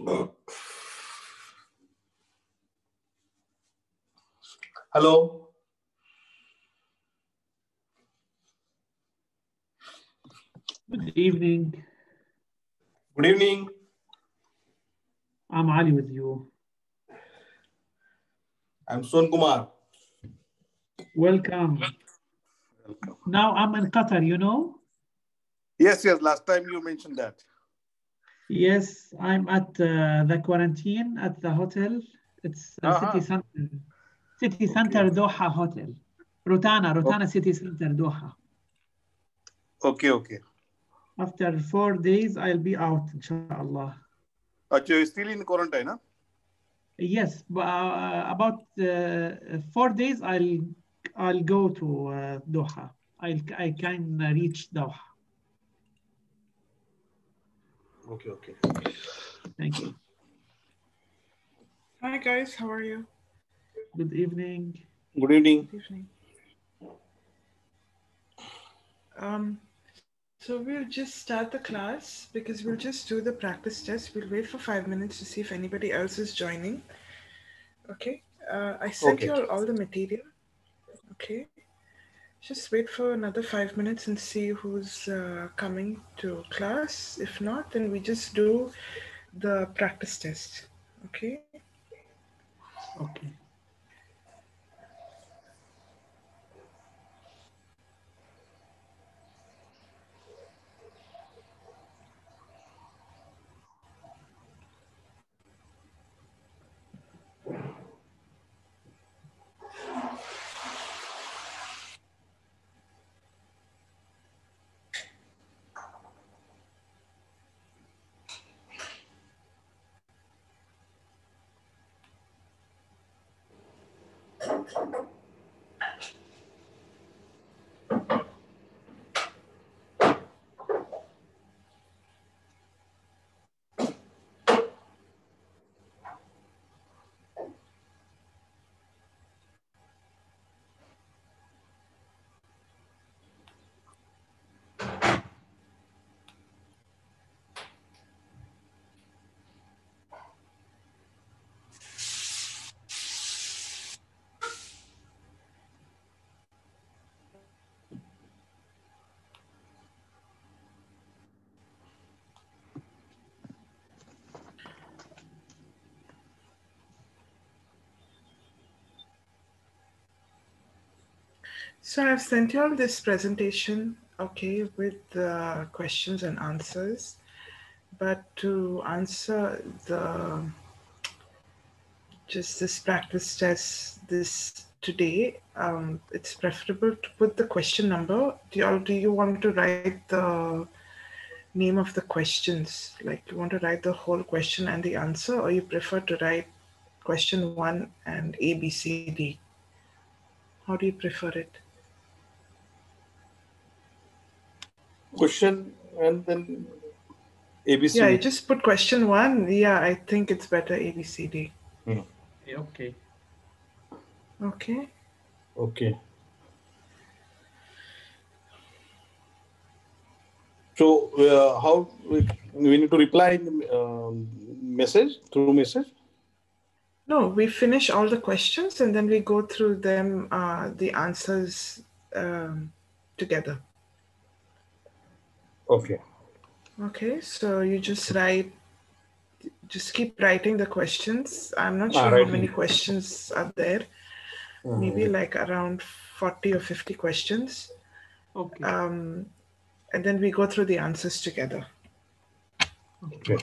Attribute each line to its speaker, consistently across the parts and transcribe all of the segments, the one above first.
Speaker 1: Hello.
Speaker 2: Good evening.
Speaker 1: Good evening.
Speaker 2: I'm Ali with you.
Speaker 1: I'm Son Kumar.
Speaker 2: Welcome.
Speaker 1: Welcome.
Speaker 2: Now I'm in Qatar, you know?
Speaker 1: Yes, yes. Last time you mentioned that.
Speaker 2: Yes, I'm at uh, the quarantine at the hotel. It's a
Speaker 1: Uh-huh.
Speaker 2: city center. City center Doha Hotel. Rotana, Rotana City Center Doha.
Speaker 1: Okay, okay.
Speaker 2: After four days, I'll be out, inshallah.
Speaker 1: Acha, you're still in quarantine, huh?
Speaker 2: Yes, but uh, about uh, four days, I'll I'll go to uh, Doha. I'll I can reach Doha.
Speaker 1: Okay, okay.
Speaker 2: Thank you.
Speaker 3: Hi guys, how are you?
Speaker 2: Good evening.
Speaker 1: Good evening.
Speaker 3: Good evening. Um, so we'll just start the class because we'll just do the practice test. We'll wait for five minutes to see if anybody else is joining. Okay. Uh, I sent
Speaker 1: Okay.
Speaker 3: you all, all the material. Okay. Just wait for another five minutes and see who's uh, coming to class. If not, then we just do the practice test. Okay.
Speaker 2: Okay.
Speaker 3: So I've sent you all this presentation, okay, with the questions and answers. But to answer the just this practice test this today, um, it's preferable to put the question number. Do you, do you want to write the name of the questions? Like you want to write the whole question and the answer, or you prefer to write question one and A, B, C, D? How do you prefer it?
Speaker 1: Question and then ABC.
Speaker 3: Yeah, you just put question one. Yeah, I think it's better A, B, C, D.
Speaker 2: Okay.
Speaker 3: Okay.
Speaker 1: Okay. So uh, how we, we need to reply in the um, message through message?
Speaker 3: No, we finish all the questions and then we go through them, uh, the answers um, together.
Speaker 1: Okay.
Speaker 3: Okay, so you just write, just keep writing the questions. I'm not
Speaker 1: Ah,
Speaker 3: sure how many questions are there, maybe like around 40 or 50 questions.
Speaker 2: Okay.
Speaker 3: Um, and then we go through the answers together.
Speaker 1: Okay.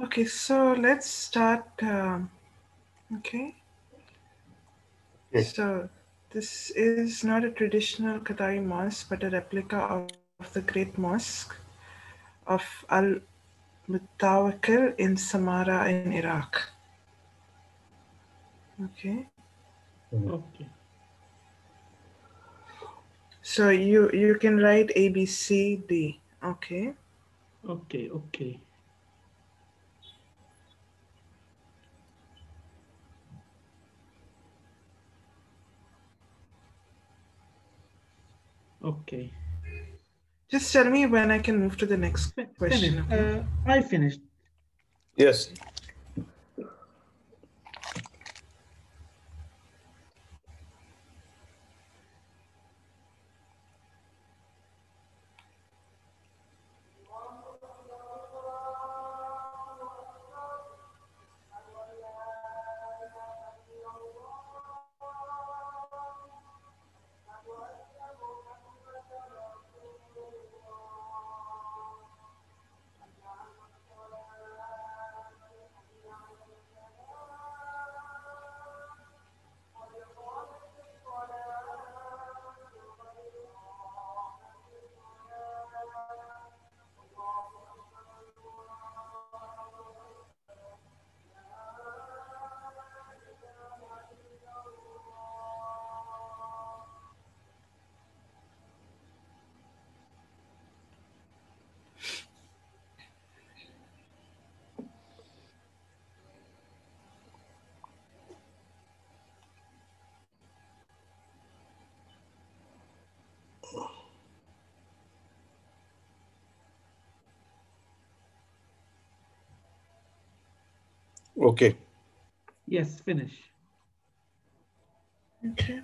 Speaker 3: Okay, so let's start. Um, okay.
Speaker 1: Okay.
Speaker 3: So this is not a traditional Qatari mosque, but a replica of, of the great mosque of Al Mutawakkil in Samarra in Iraq. Okay.
Speaker 2: Okay.
Speaker 3: So you you can write A B C D. Okay.
Speaker 2: Okay. Okay. Okay.
Speaker 3: Just tell me when I can move to the next question.
Speaker 2: Finished. Uh, I finished.
Speaker 1: Yes. Okay.
Speaker 2: Yes, finish.
Speaker 3: Okay.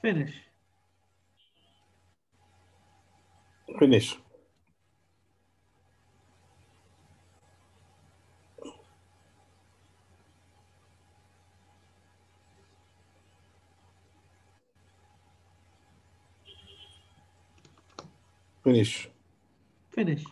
Speaker 2: Finish.
Speaker 1: Finish. Finish.
Speaker 2: Finish.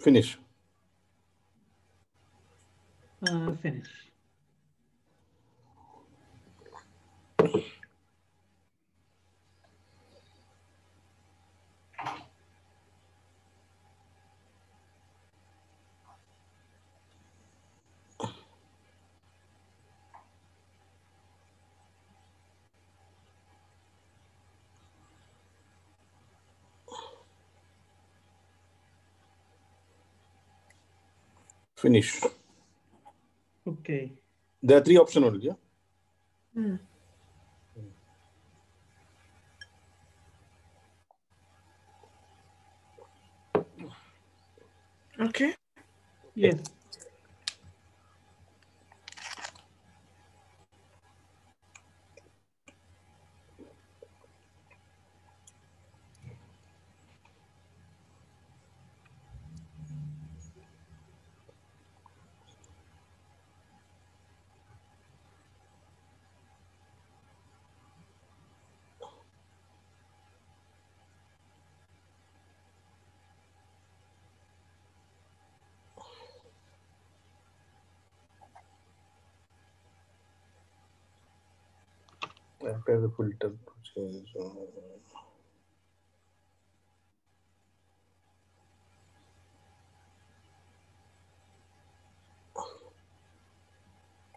Speaker 1: Finish.
Speaker 2: Uh, finish.
Speaker 1: Finish.
Speaker 2: Okay.
Speaker 1: There are three options only. Yeah.
Speaker 3: Hmm. Okay.
Speaker 2: Yes.
Speaker 1: Apply the filter to change. uh,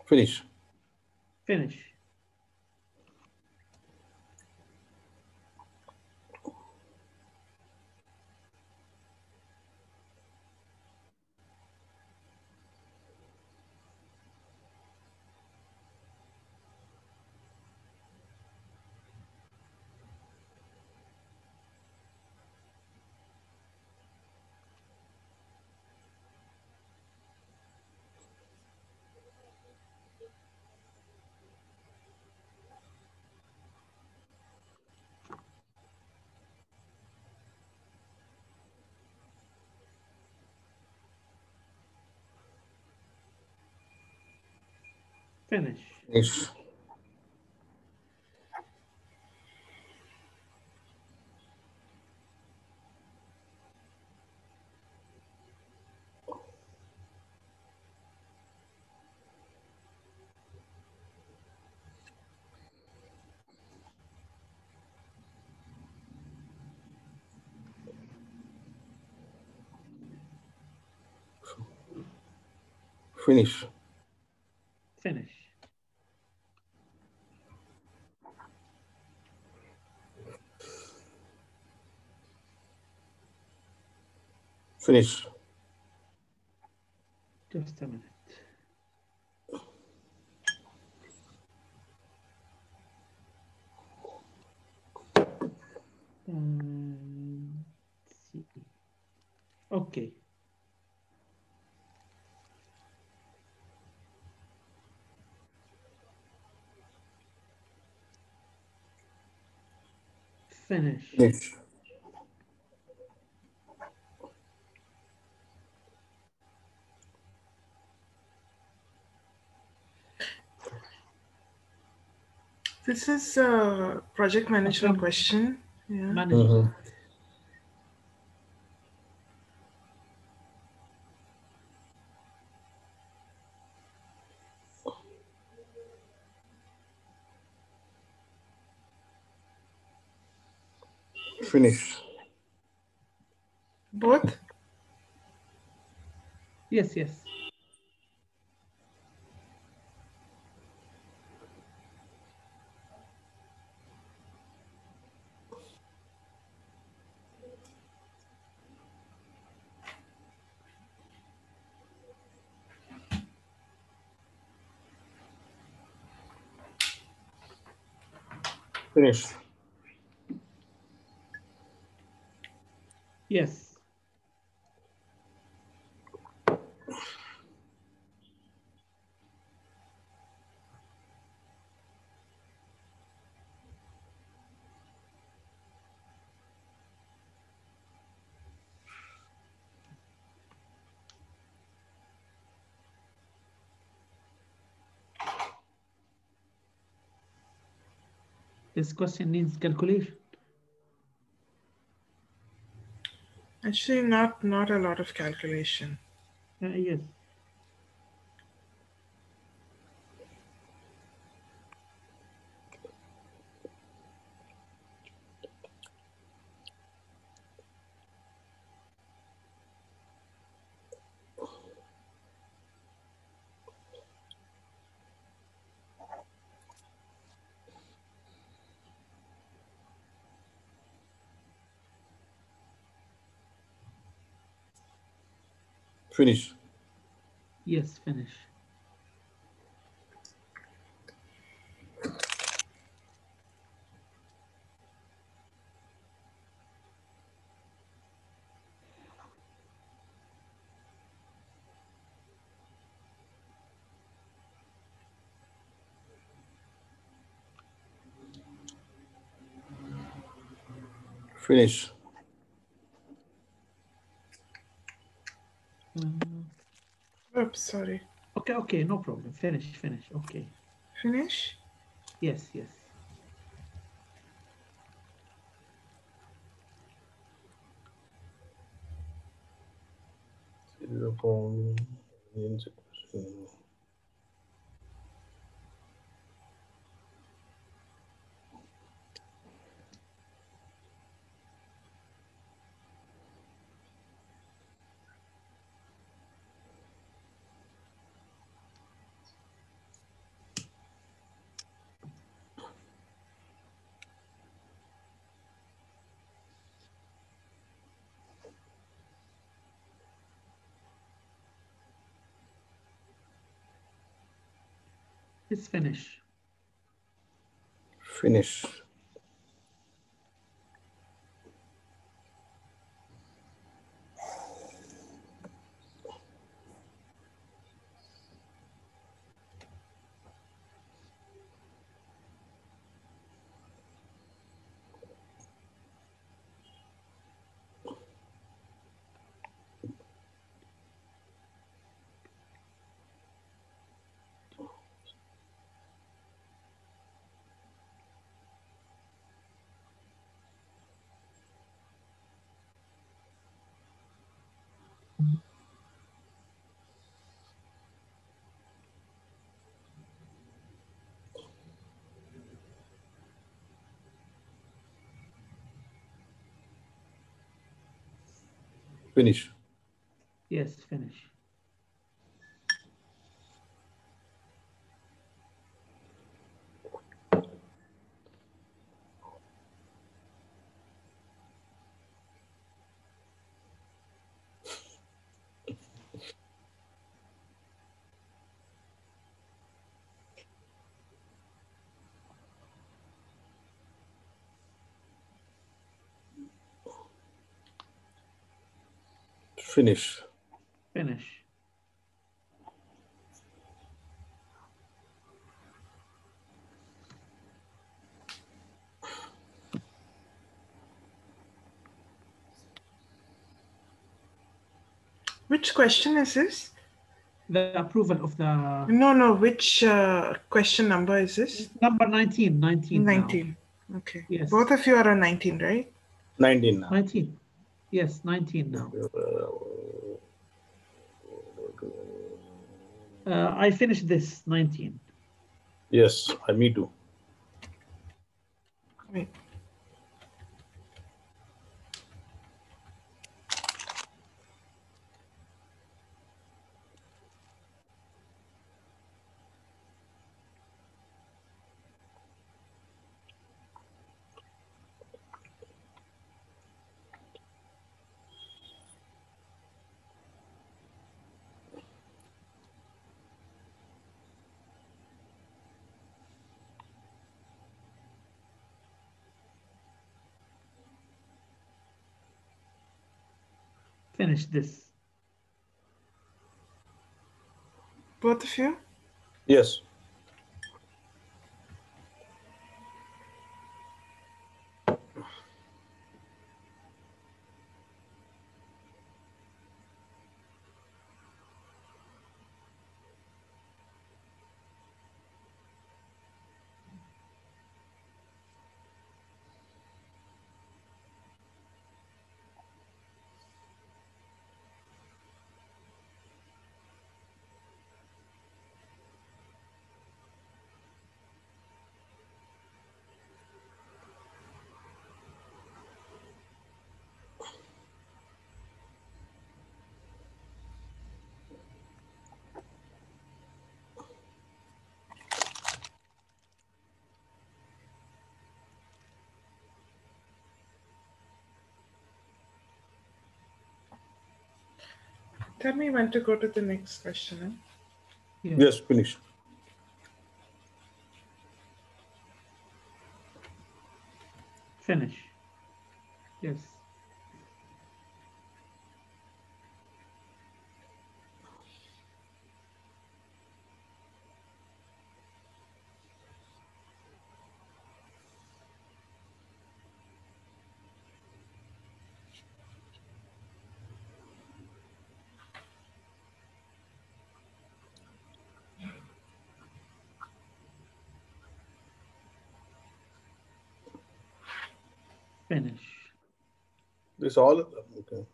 Speaker 1: Finish.
Speaker 2: Finish. Finish.
Speaker 1: Finish. Finish.
Speaker 2: Finish.
Speaker 1: Finish.
Speaker 2: Just a minute. Um, see. Okay. Finish.
Speaker 1: Finish.
Speaker 3: This is a project management
Speaker 2: Okay.
Speaker 3: question. Yeah.
Speaker 2: Manage.
Speaker 1: Mhm. Finish.
Speaker 3: Both?
Speaker 2: Yes, yes. Yes. This question needs calculation.
Speaker 3: Actually, not not a lot of calculation.
Speaker 2: Uh, yes.
Speaker 1: Finish.
Speaker 2: Yes, finish.
Speaker 1: Finish.
Speaker 2: Uh,
Speaker 3: Oops, sorry.
Speaker 2: okay, okay, no problem. Finish, finish. Okay.
Speaker 3: Finish?
Speaker 2: Yes, yes.
Speaker 1: Zero point
Speaker 2: It's finish.
Speaker 1: Finish. Finish.
Speaker 2: Yes, finish.
Speaker 1: Finish.
Speaker 2: Finish.
Speaker 3: Which question is this?
Speaker 2: The approval of the
Speaker 3: No, no. Which uh, question number is this?
Speaker 2: number 19, 19 now.
Speaker 3: 19. Okay.
Speaker 2: Yes.
Speaker 3: Both of you are on 19, right?
Speaker 1: 19 now.
Speaker 2: 19. Yes, 19 now. Uh, I finished this 19.
Speaker 1: Yes, I me too.
Speaker 3: Wait.
Speaker 2: Finish this.
Speaker 3: Both of you?
Speaker 1: Yes.
Speaker 3: Tell me when to go to the next question.
Speaker 2: Yes.
Speaker 1: Finish. This all okay.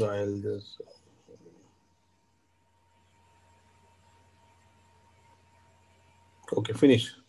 Speaker 1: I'll just okay, finish.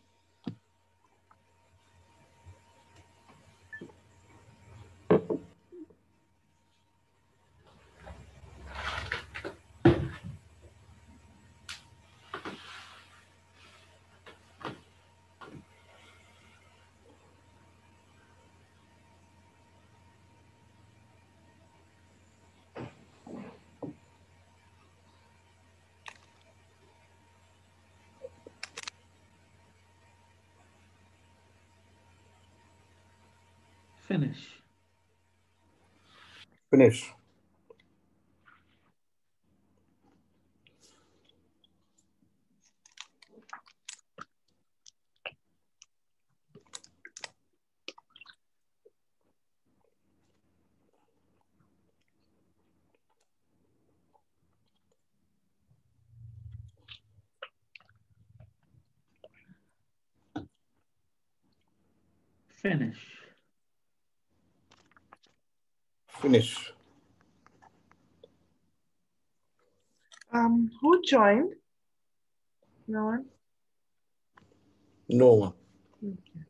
Speaker 2: Finish.
Speaker 1: Finish.
Speaker 2: Finish.
Speaker 1: Finish.
Speaker 3: Um, who joined? No one.
Speaker 1: No one.
Speaker 3: Okay.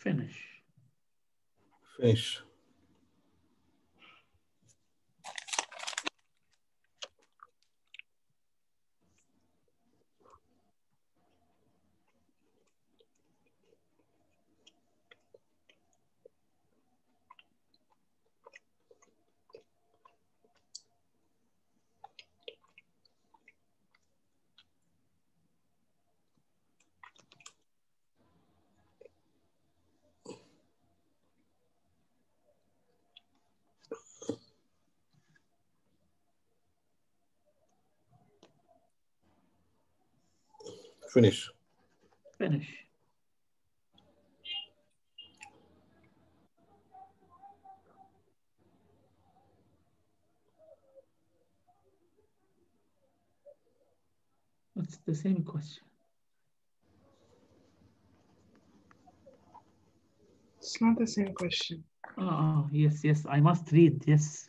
Speaker 2: Finish.
Speaker 1: Finish. Finish.
Speaker 2: Finish. It's the same question.
Speaker 3: It's not the same question.
Speaker 2: Oh, yes, yes, I must read, yes.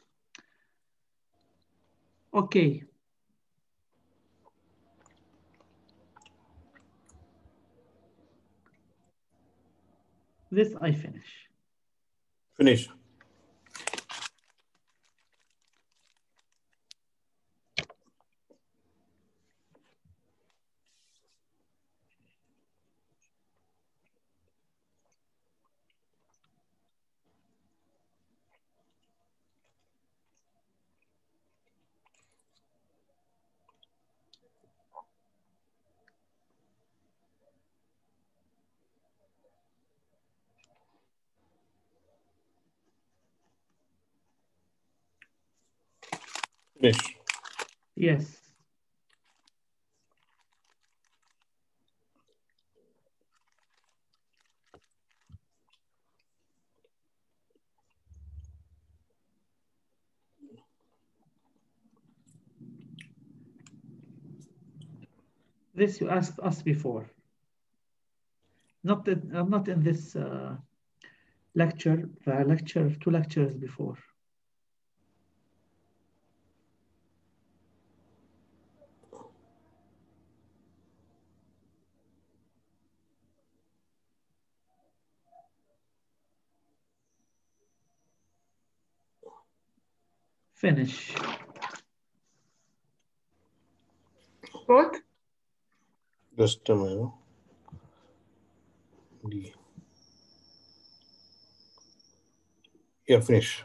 Speaker 2: Okay. This I finish.
Speaker 1: Finish.
Speaker 2: Yes. This you asked us before. Not in, uh, not in this uh, lecture, uh, lecture, two lectures before. Finish.
Speaker 3: Both?
Speaker 1: Just a minute. D. Yeah, finish.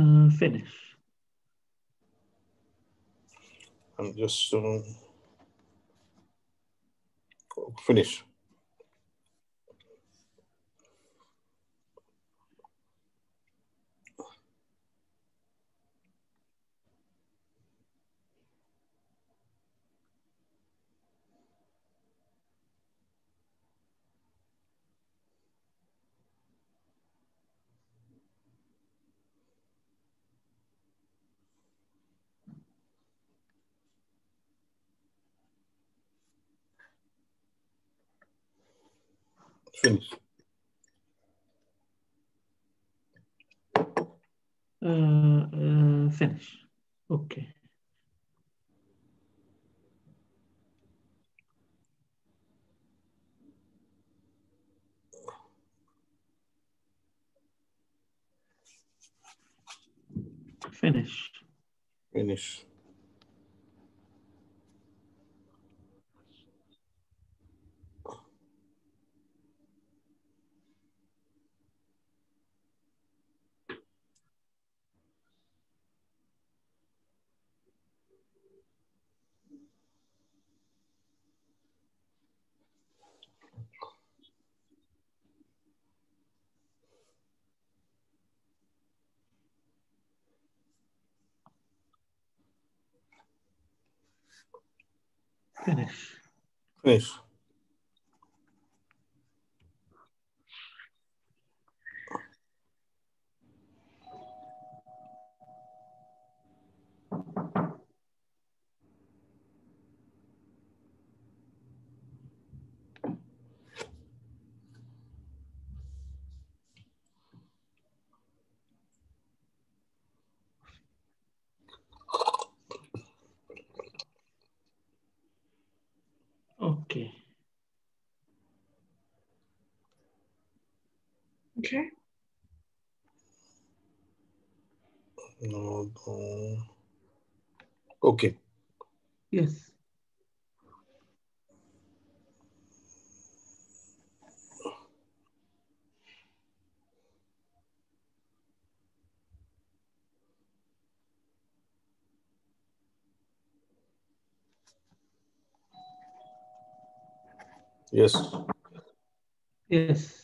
Speaker 2: Uh, finish.
Speaker 1: I'm just um, finish. Finish.
Speaker 2: Uh, uh, finish. Okay. Finish.
Speaker 1: Finish.
Speaker 2: Finish.
Speaker 1: Finish.
Speaker 2: Okay.
Speaker 1: No, no. Okay.
Speaker 2: Yes.
Speaker 1: Yes.
Speaker 2: Yes.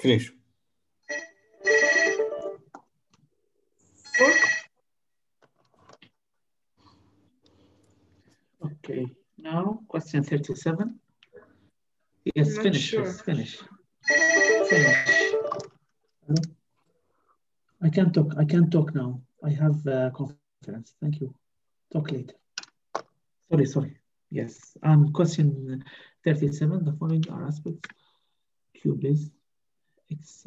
Speaker 1: Finish.
Speaker 2: Okay. Now, question 37. Yes,
Speaker 3: Not
Speaker 2: finish.
Speaker 3: sure.
Speaker 2: Yes, finish. Finish. Hello? I can't talk. I can't talk now. I have a conference. Thank you. Talk later. Sorry, sorry. Yes. Um, question 37. The following are aspects. Cube is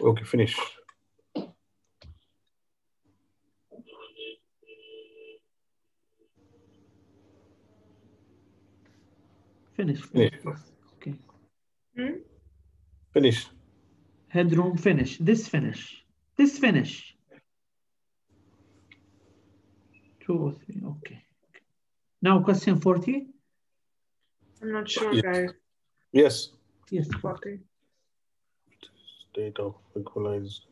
Speaker 1: Okay, finish.
Speaker 2: Finish.
Speaker 1: Finish.
Speaker 2: Yes. Okay.
Speaker 3: Hmm?
Speaker 1: Finish.
Speaker 2: Headroom finish. This finish. This finish. Two or three. Okay. Now question 40.
Speaker 3: I'm not sure,
Speaker 1: Yes.
Speaker 3: guys.
Speaker 1: Yes.
Speaker 2: Yes.
Speaker 3: 40.
Speaker 1: State of equalized.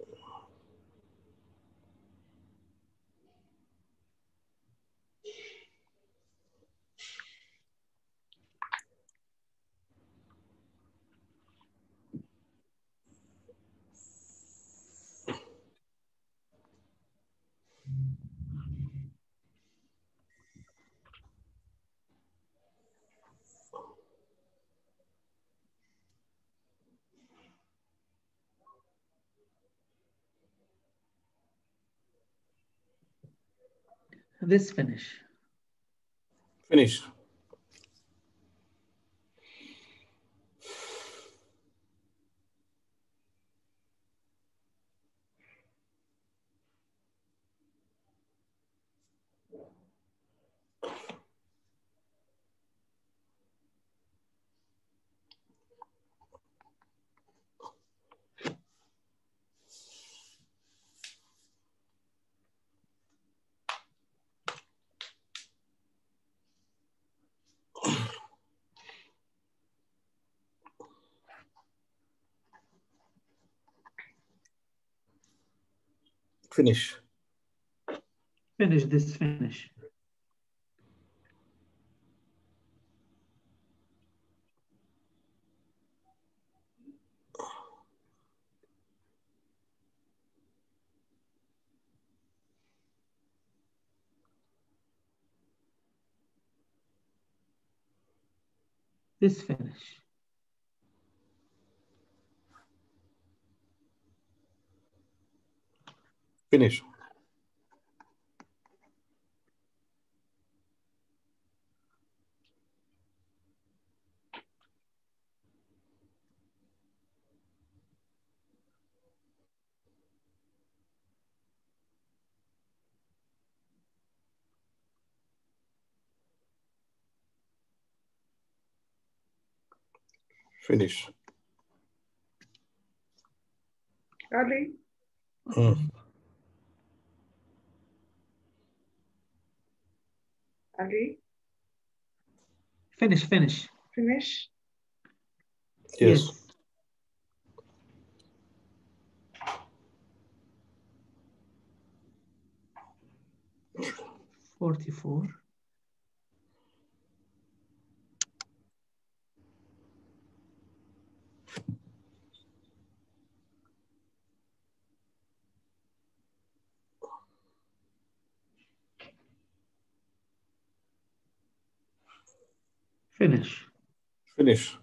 Speaker 2: This finish.
Speaker 1: Finish. Finish.
Speaker 2: Finish this finish. This finish.
Speaker 1: Finish. Finish.
Speaker 3: Ali,
Speaker 1: Mm.
Speaker 3: Ali,
Speaker 2: Finish, finish.
Speaker 3: finish.
Speaker 1: Yes.
Speaker 2: Forty-four. Finish.
Speaker 1: Finish.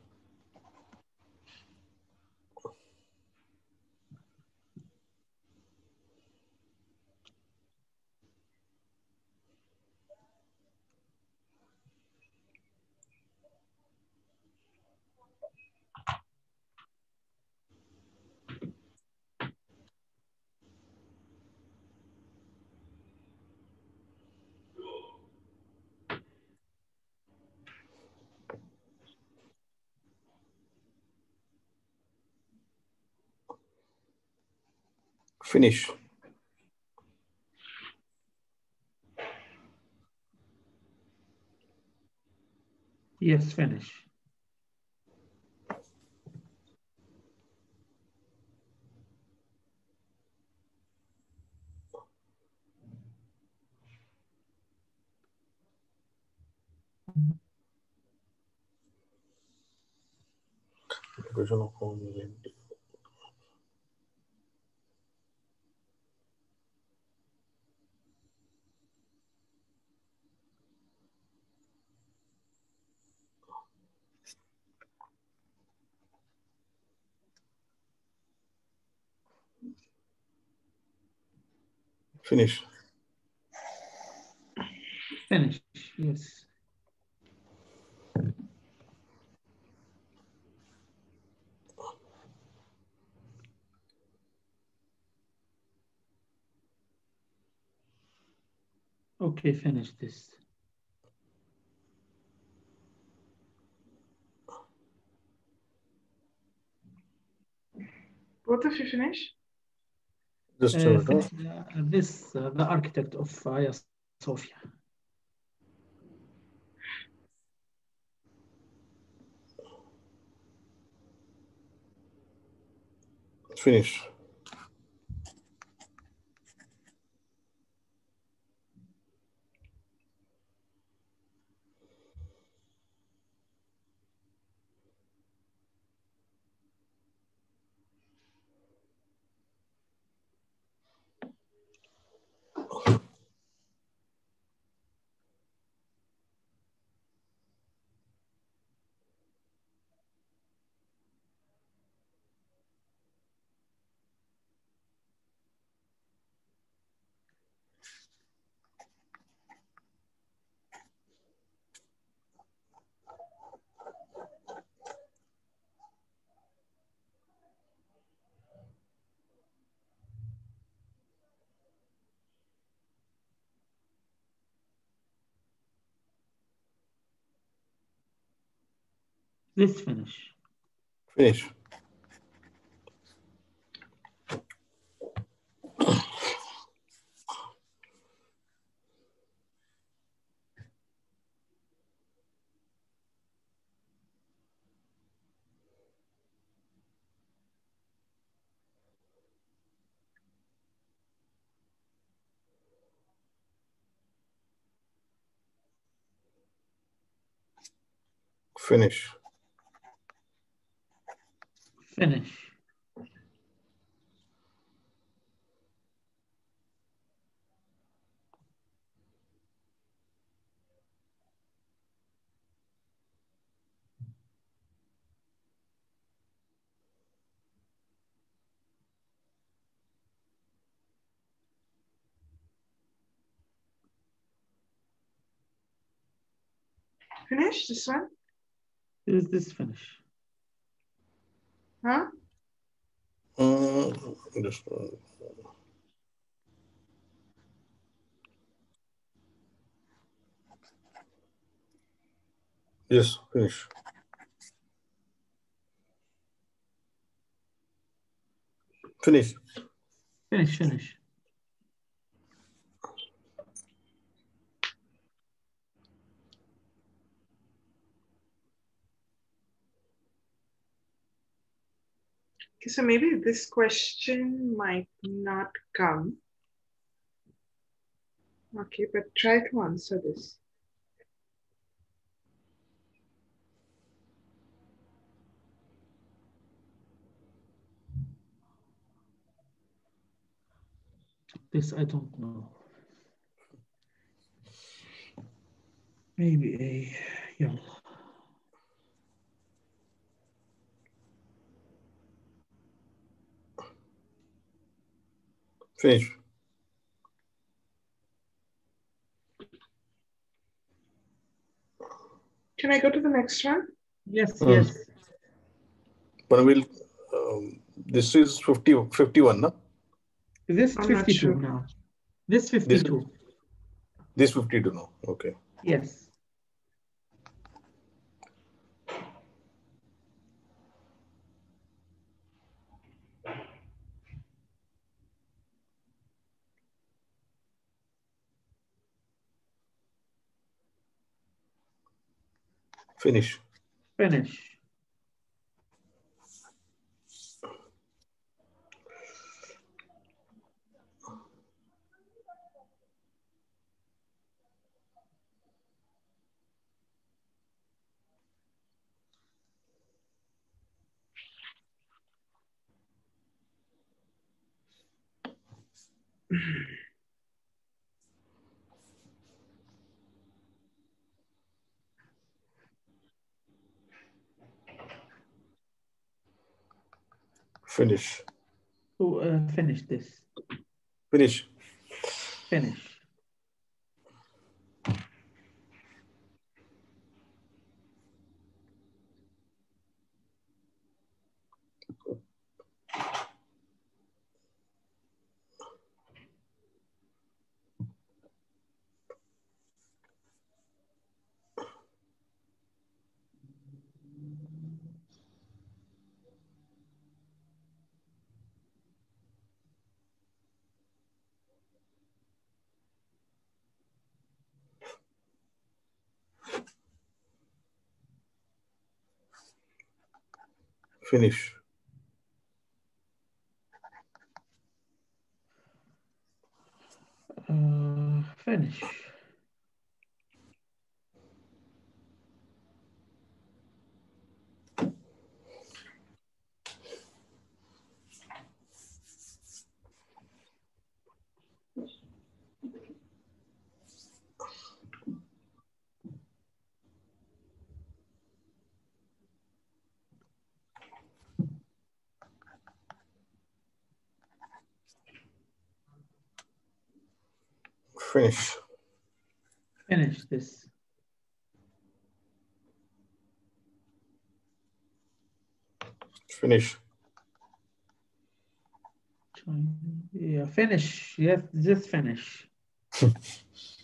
Speaker 1: Finish.
Speaker 2: Yes, finish.
Speaker 1: Division of home event. Finish.
Speaker 2: Finish. Yes. Okay, finish this.
Speaker 3: Both of you finish?
Speaker 1: Just
Speaker 2: Uh,
Speaker 1: a minute. huh?
Speaker 2: finish, uh, this, uh, the architect of Hagia Sophia.
Speaker 1: Finish. out.
Speaker 2: This finish.
Speaker 1: Finish. finish.
Speaker 2: Finish.
Speaker 3: Finish this one?
Speaker 2: Is this finish?
Speaker 3: Huh?
Speaker 1: Mm, just, uh, yes, finish. Finish.
Speaker 2: Finish, finish.
Speaker 3: Okay, so maybe this question might not come. Okay, but try to answer this.
Speaker 2: This I don't know. Maybe a yellow.
Speaker 1: Finish.
Speaker 3: Can I go to the next one?
Speaker 2: Yes,
Speaker 1: Hmm.
Speaker 2: yes.
Speaker 1: But we'll, um, this is 50, 51, no?
Speaker 2: This
Speaker 3: I'm not
Speaker 2: 52
Speaker 3: sure.
Speaker 2: now. This 52.
Speaker 1: This 52, no? Okay.
Speaker 2: Yes.
Speaker 1: Finish.
Speaker 2: Finish.
Speaker 1: Finish.
Speaker 2: So uh, finish this.
Speaker 1: Finish.
Speaker 2: Finish.
Speaker 1: Finish.
Speaker 2: Uh, finish.
Speaker 1: Finish.
Speaker 2: Finish this.
Speaker 1: Finish.
Speaker 2: Yeah, finish. Yes, just finish.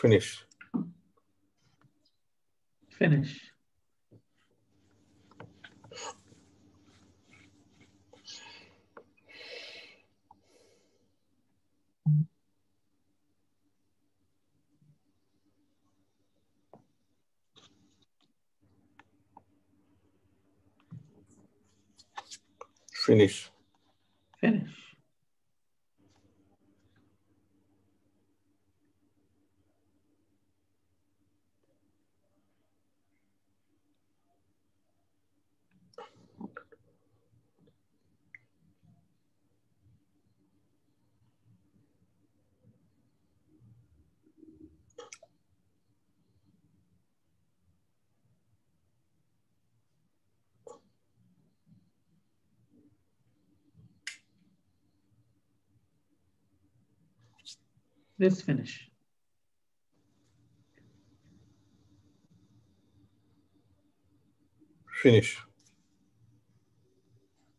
Speaker 1: Finish.
Speaker 2: Finish.
Speaker 1: Finish.
Speaker 2: Finish. Let's finish.
Speaker 1: Finish.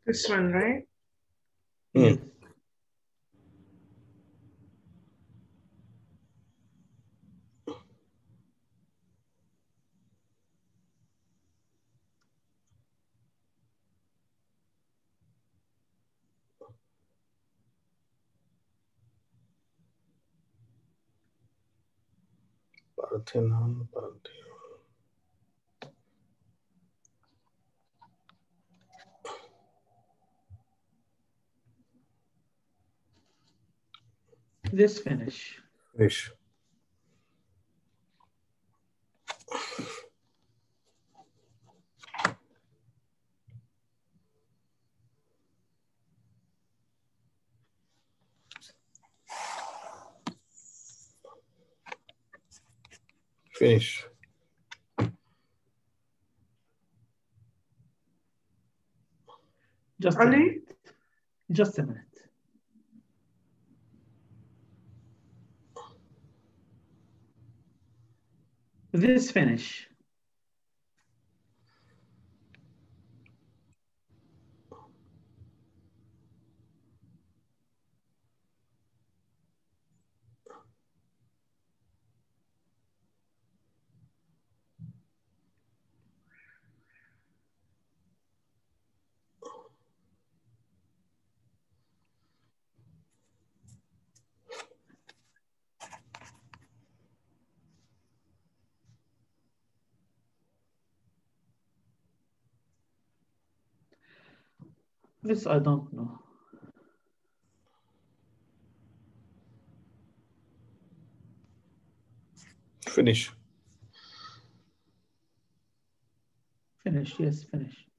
Speaker 3: This one, right?
Speaker 1: Hmm.
Speaker 2: Let's finish.
Speaker 1: Finish. Finish.
Speaker 2: Just a minute. Just a minute. This finish. This I don't know.
Speaker 1: Finish.
Speaker 2: Finish, yes, finish.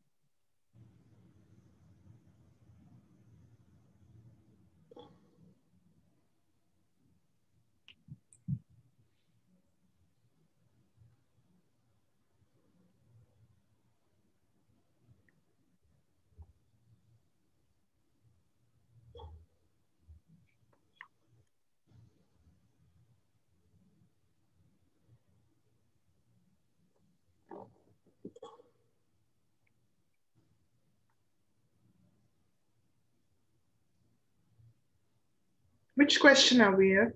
Speaker 3: Which question are we at?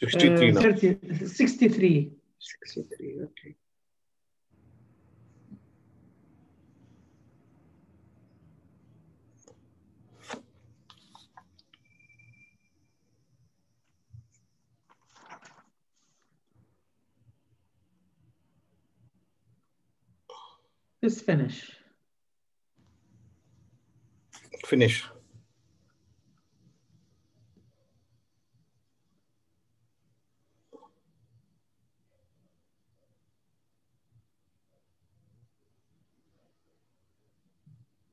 Speaker 1: 63
Speaker 2: Uh, 30, 63.
Speaker 3: 63, okay.
Speaker 2: Let's finish.
Speaker 1: Finish.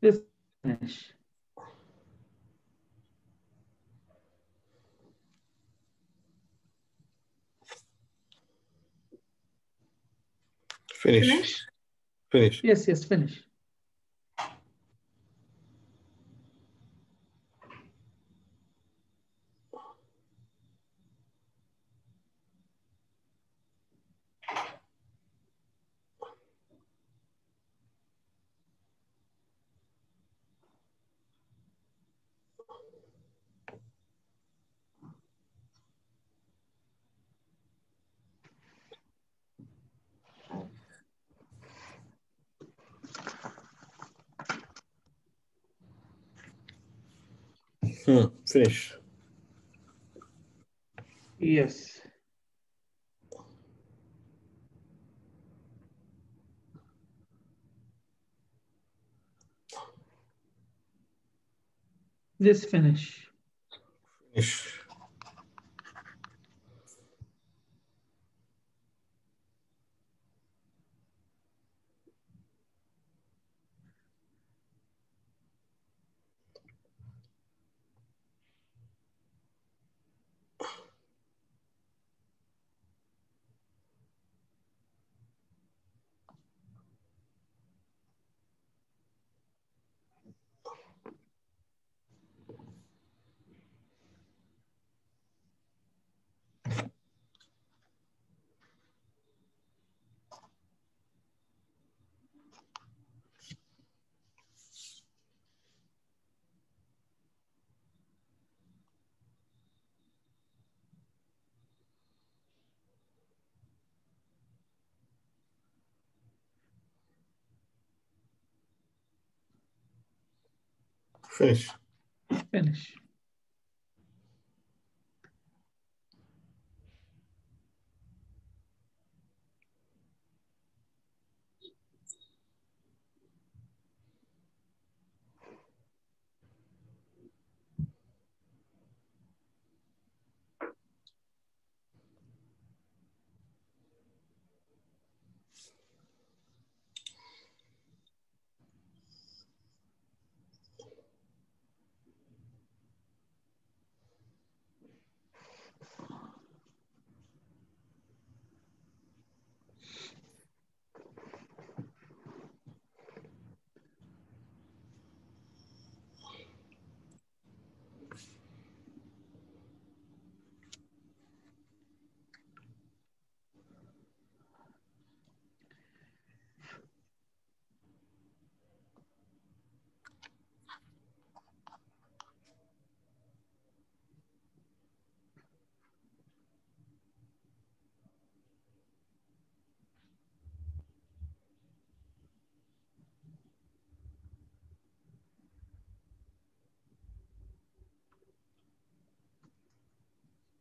Speaker 2: Let's finish.
Speaker 1: Finish.
Speaker 3: Finish?
Speaker 1: Finish.
Speaker 2: Yes, yes, finish.
Speaker 1: Hmm. Finish.
Speaker 2: Yes. This finish.
Speaker 1: Finish. Finish.
Speaker 2: Finish.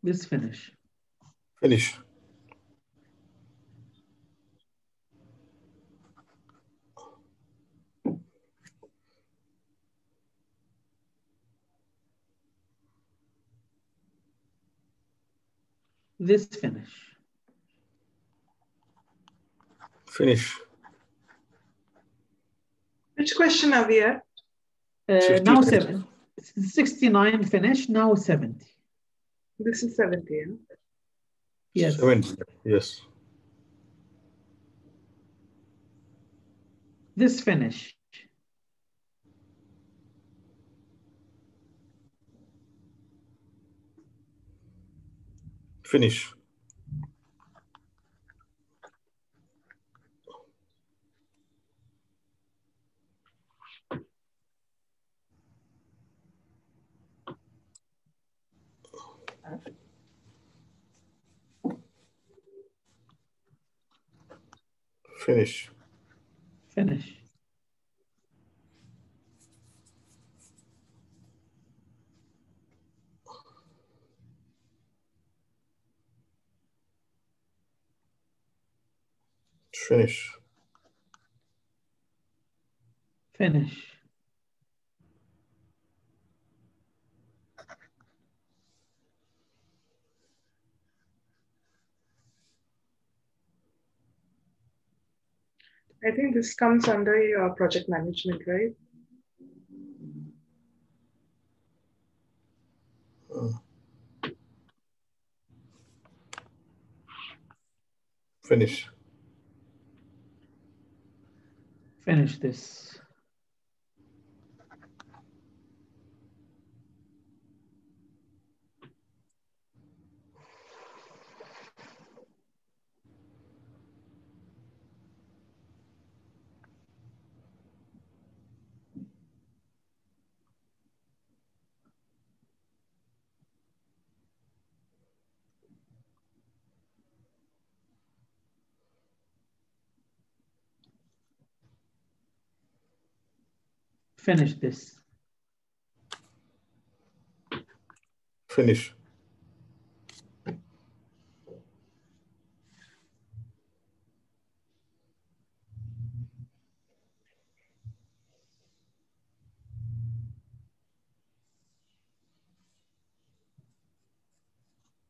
Speaker 2: This finish.
Speaker 1: Finish.
Speaker 2: This finish.
Speaker 1: Finish.
Speaker 3: Which question are we at?
Speaker 2: Uh, now
Speaker 1: 69.
Speaker 2: seven. 69 finish, now 70.
Speaker 3: This is 70. yeah?
Speaker 2: Yes.
Speaker 1: Seventy. Yes.
Speaker 2: This finish.
Speaker 1: Finish. Finish.
Speaker 2: Finish.
Speaker 1: Finish.
Speaker 2: Finish.
Speaker 3: I think this comes under your project management, right?
Speaker 1: Finish.
Speaker 2: Finish this. Finish this.
Speaker 1: Finish.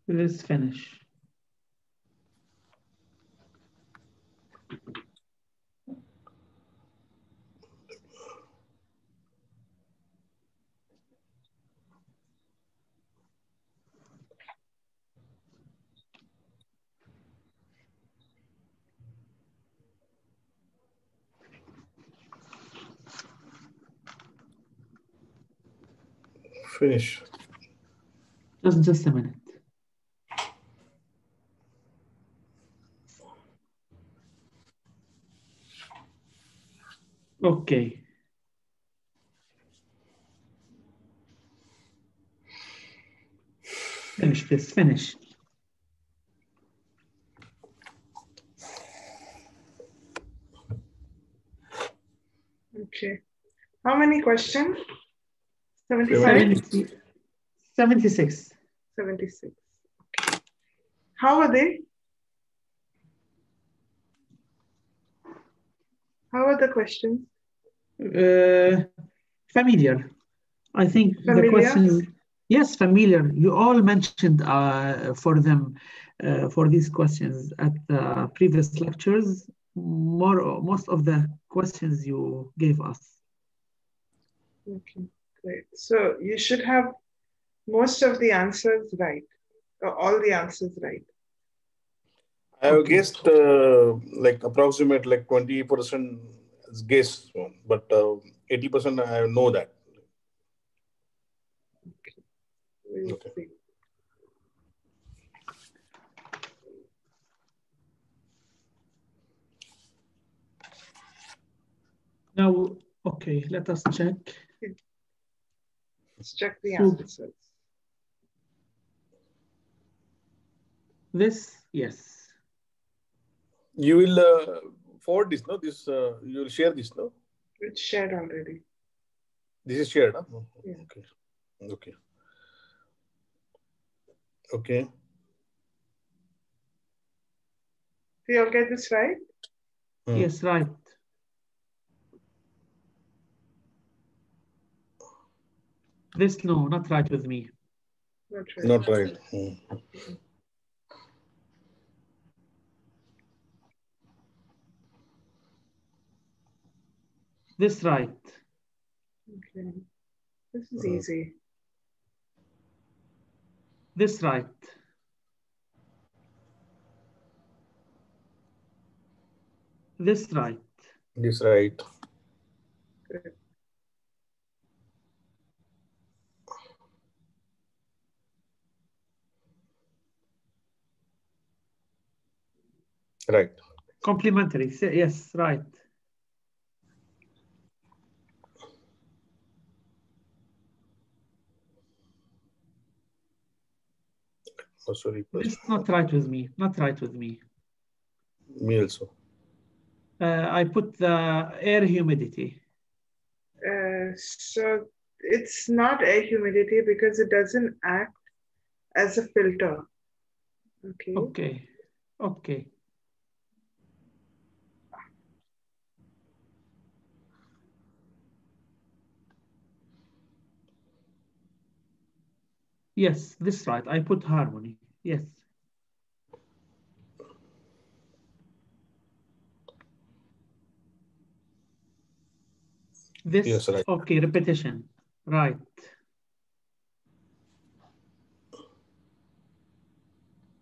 Speaker 2: Let's finish.
Speaker 1: Finish.
Speaker 2: Just just a minute. Okay. Finish this, finish.
Speaker 3: Okay. How many questions? 75?
Speaker 2: 70, 76.
Speaker 3: 76. Okay. How are they? How are the questions?
Speaker 2: Uh, familiar. I think the
Speaker 3: Familiar?
Speaker 2: question, yes, familiar. You all mentioned uh, for them, uh, for these questions at the previous lectures, more most of the questions you gave us.
Speaker 3: Okay, great. So you should have most of the answers right, or all the answers right.
Speaker 1: I have
Speaker 2: Okay.
Speaker 1: guessed uh, like approximate like 20% is guess, but uh, 80% I know that.
Speaker 3: We'll
Speaker 1: Okay.
Speaker 3: see.
Speaker 2: Now, okay, let us check.
Speaker 3: Let's check the answers.
Speaker 2: This, yes.
Speaker 1: You will uh, forward this, no? This uh, you will share this, no?
Speaker 3: It's shared already.
Speaker 1: This is shared, huh?
Speaker 3: Yeah.
Speaker 1: Okay. Okay. Okay.
Speaker 3: Do you all get this right?
Speaker 1: Hmm.
Speaker 2: Yes, right. This, no, not right with me.
Speaker 3: Not right.
Speaker 1: Not right. Hmm.
Speaker 2: This, right.
Speaker 3: Okay. This is easy.
Speaker 2: This, right. This, right.
Speaker 1: This right.
Speaker 3: Good.
Speaker 1: Right.
Speaker 2: Complementary. Yes, right.
Speaker 1: Oh, sorry.
Speaker 2: This not right with me. Not right with me.
Speaker 1: Me also.
Speaker 2: Uh, I put the air humidity.
Speaker 3: Uh, so it's not air humidity because it doesn't act as a filter. Okay.
Speaker 2: Okay. Okay. Yes, this right. I put harmony. Yes. This,
Speaker 1: Yes, right.
Speaker 2: okay, repetition. Right.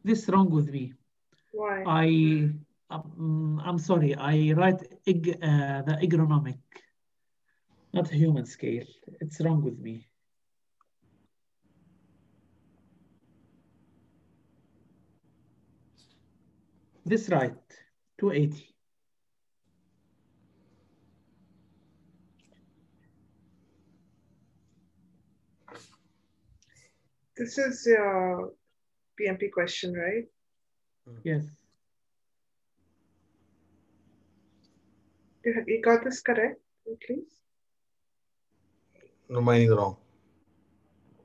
Speaker 2: This wrong with me.
Speaker 3: Why?
Speaker 2: I, um, I'm sorry, I write ig, uh, the agronomic, not human scale. It's wrong with me. This right, 280.
Speaker 3: This is your PMP question, right?
Speaker 2: Yes.
Speaker 3: You, you got this correct, please?
Speaker 1: No, mine is wrong.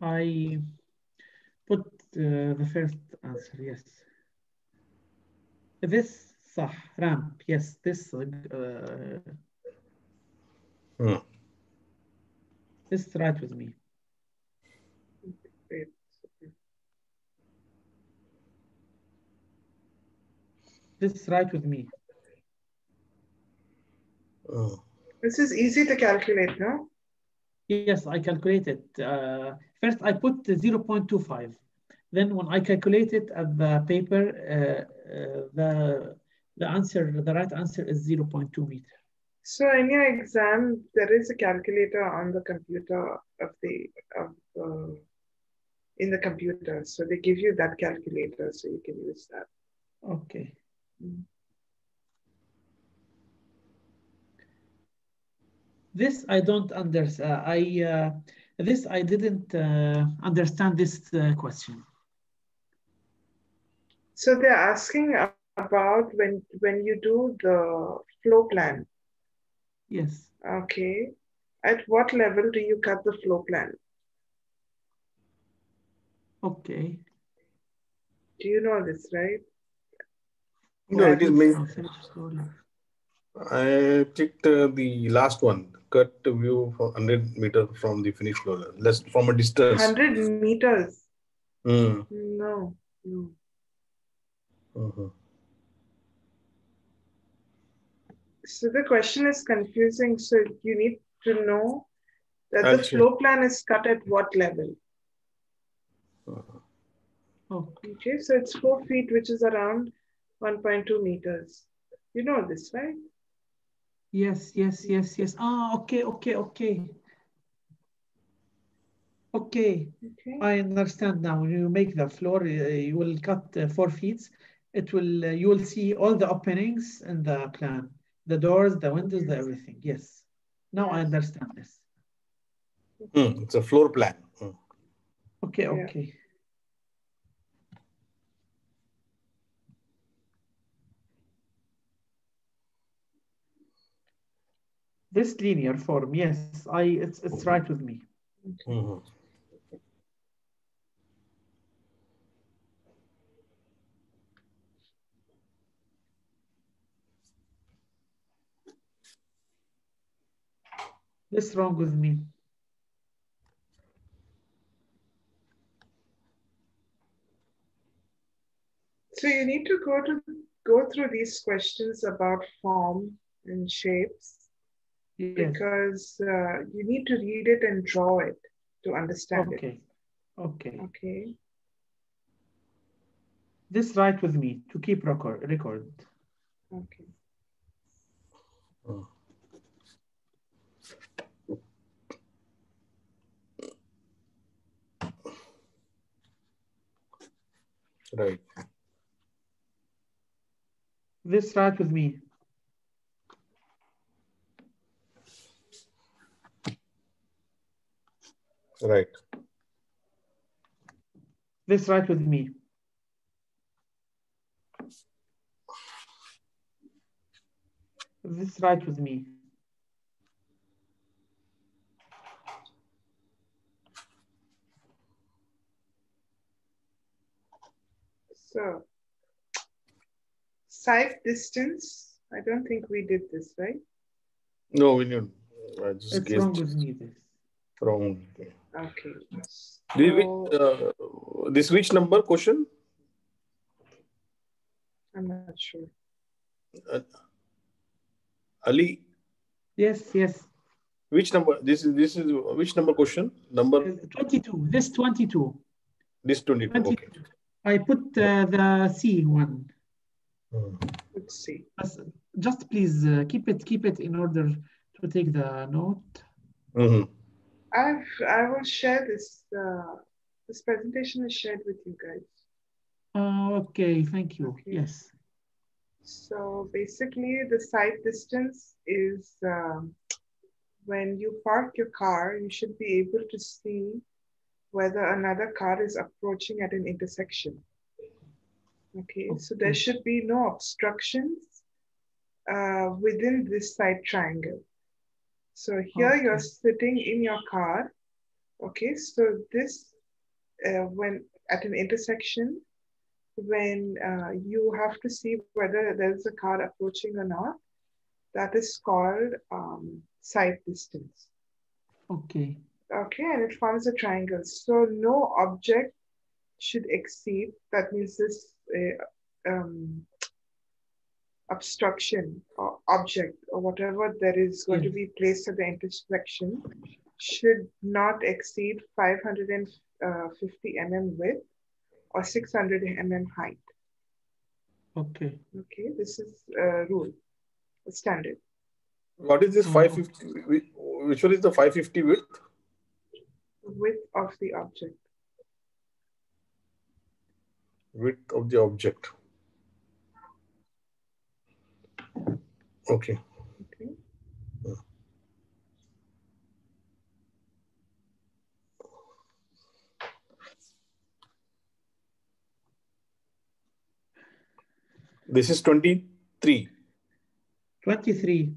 Speaker 2: I put uh, the first answer, yes. This صح ramp, yes, this uh,
Speaker 1: Hmm.
Speaker 2: this is right with me. This is right with me.
Speaker 1: Uh,
Speaker 3: This is easy to calculate, no?
Speaker 2: Yes, I calculated. Uh, first, I put the 0.25. Then, when I calculate it at the paper, uh, the the answer, the right answer is 0.2 meter.
Speaker 3: So in your exam, there is a calculator on the computer of the of uh, in the computer. So they give you that calculator, so you can use that.
Speaker 2: Okay.
Speaker 3: Mm.
Speaker 2: This I don't understand. I uh, this I didn't uh, understand this uh, question.
Speaker 3: So they're asking about when when you do the floor plan.
Speaker 2: Yes.
Speaker 3: Okay, at what level do you cut the floor plan?
Speaker 2: Okay.
Speaker 3: Do you know this, right?
Speaker 1: no, it is main.
Speaker 2: I'll finish slowly.
Speaker 1: I picked uh, the last one. Cut the view for 100 meter from the finish roller. Less from a distance.
Speaker 3: Hundred meters.
Speaker 1: Hmm.
Speaker 3: No, no.
Speaker 1: Mhm.
Speaker 3: So the question is confusing. So you need to know that the
Speaker 1: Actually-
Speaker 3: floor plan is cut at what level.
Speaker 1: Mhm.
Speaker 2: Okay.
Speaker 3: Okay, so it's four feet, which is around 1.2 meters. You know this, right?
Speaker 2: Yes, yes, yes, yes. Ah, okay, okay, okay. Okay,
Speaker 3: Okay.
Speaker 2: I understand now. When you make the floor, uh, you will cut uh, four feet. It will, uh, you will see all the openings in the plan, the doors, the windows, the everything. Yes. Now I understand this.
Speaker 1: Hmm, It's a floor plan. Hmm.
Speaker 2: Okay,
Speaker 3: Yeah.
Speaker 2: okay. This linear form, yes, I it's it's right with me.
Speaker 1: Mhm.
Speaker 2: This wrong with me.
Speaker 3: So you need to go to go through these questions about form and shapes
Speaker 2: Yes.
Speaker 3: because uh, you need to read it and draw it to understand it.
Speaker 2: Okay. Okay.
Speaker 3: Okay.
Speaker 2: This right with me to keep record. record.
Speaker 3: Okay.
Speaker 1: Hmm. Right.
Speaker 2: This right with me.
Speaker 1: Right.
Speaker 2: This right with me. This right with me.
Speaker 3: So safe distance. I don't think we did this, right?
Speaker 1: No, we didn't. I just
Speaker 2: It's wrong
Speaker 1: guessed
Speaker 2: with me. This.
Speaker 1: wrong.
Speaker 3: Okay.
Speaker 1: This,
Speaker 3: So,
Speaker 1: which, uh, this which number question?
Speaker 3: I'm not sure.
Speaker 1: Ali,
Speaker 2: Yes, yes.
Speaker 1: which number? This is this is which number question? Number
Speaker 2: Uh, 22. This 22.
Speaker 1: this 22.
Speaker 2: 22.
Speaker 1: Okay.
Speaker 2: I put uh, the C one.
Speaker 1: Hmm.
Speaker 3: Let's see.
Speaker 2: As- Just please uh, keep it keep it in order to take the note.
Speaker 1: Mhm.
Speaker 3: I've I will share this. Uh, this presentation is shared with you guys.
Speaker 2: Uh, okay, thank you.
Speaker 3: Okay.
Speaker 2: Yes.
Speaker 3: So basically, the sight distance is um, when you park your car, you should be able to see whether another car is approaching at an intersection. Okay, so there should be no obstructions uh, within this sight triangle. So here you're sitting in your car. Okay, so this uh, when at an intersection, when uh, you have to see whether there's a car approaching or not, that is called um, sight distance.
Speaker 2: Okay.
Speaker 3: Okay, and it forms a triangle. So no object should exceed, that means this uh, um, obstruction or object or whatever that is going to be placed at the intersection should not exceed 550 mm width or 600 mm height.
Speaker 2: Okay.
Speaker 3: Okay, this is a rule, a standard.
Speaker 1: What is this
Speaker 2: Oh.
Speaker 1: 550? Which which one is the 550 width?
Speaker 3: width of the object.
Speaker 1: Width of the object. Okay.
Speaker 3: Okay.
Speaker 1: This is 23.
Speaker 2: 23.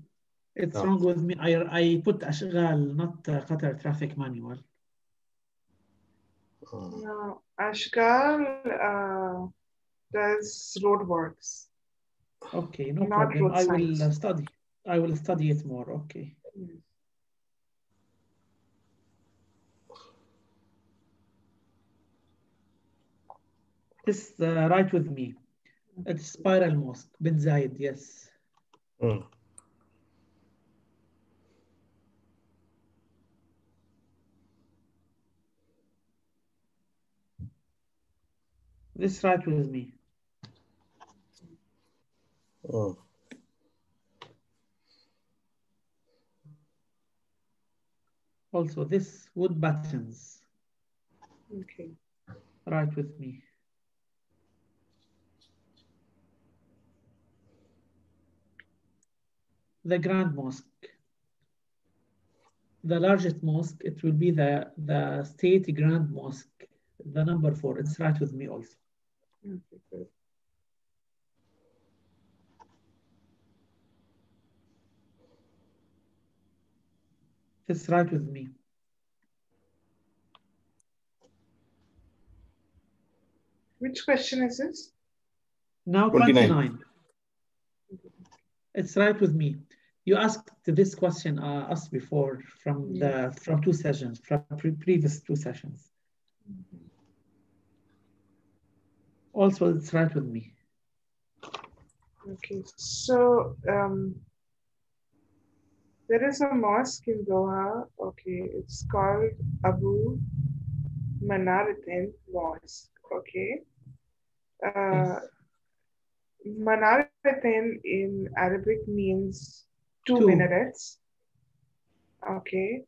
Speaker 2: It's
Speaker 1: no.
Speaker 2: wrong with me. I, I put Ashghal, not uh, Qatar traffic manual.
Speaker 1: Uh,
Speaker 3: Now, uh, does road works.
Speaker 2: Okay, no
Speaker 3: Not
Speaker 2: problem. I will uh, study. I will study it more. Okay.
Speaker 3: Yes.
Speaker 2: This uh, right with me. It's Spiral Mosque, Bin Zayed, yes.
Speaker 1: mm.
Speaker 2: This right with me.
Speaker 1: Uh,
Speaker 2: Also, this wood buttons,
Speaker 3: Okay.
Speaker 2: right with me. The Grand Mosque. The largest mosque, it will be the, the State Grand Mosque, the number four. It's right with me also.
Speaker 3: Okay, good.
Speaker 2: It's right with me.
Speaker 3: Which question is this?
Speaker 2: Now
Speaker 1: 29.
Speaker 2: 29. It's right with me. You asked this question uh, us before from the from two sessions, from pre previous two sessions. Also, it's right with me.
Speaker 3: Okay, so um, there is a mosque in Doha. Okay, it's called Abu Manaratin Mosque. Okay. Uh,
Speaker 2: Yes.
Speaker 3: Manaratin in Arabic means two,
Speaker 2: Two.
Speaker 3: minarets. Okay.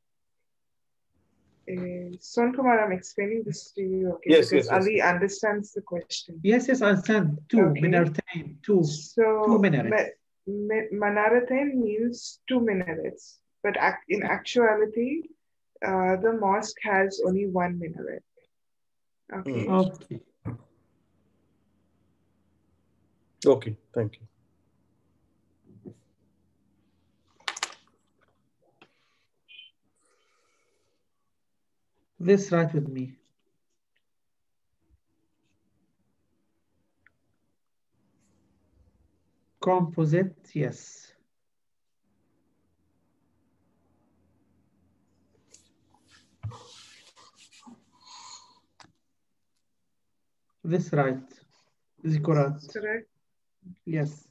Speaker 3: Uh, Son Kumar, I'm explaining this to you, okay?
Speaker 1: Yes,
Speaker 3: because
Speaker 1: yes, yes.
Speaker 3: Ali understands the question.
Speaker 2: Yes, yes, I understand. Two,
Speaker 3: Okay.
Speaker 2: Minartain, two.
Speaker 3: So
Speaker 2: Two minarets.
Speaker 3: ma- ma- Manaratain means two minarets, but ac- in actuality, uh, the mosque has only one minaret. Okay.
Speaker 1: Mm.
Speaker 2: Okay.
Speaker 1: okay. Thank you.
Speaker 2: This right with me. Composite, yes. This right. Ziggurat,
Speaker 3: Correct.
Speaker 2: yes.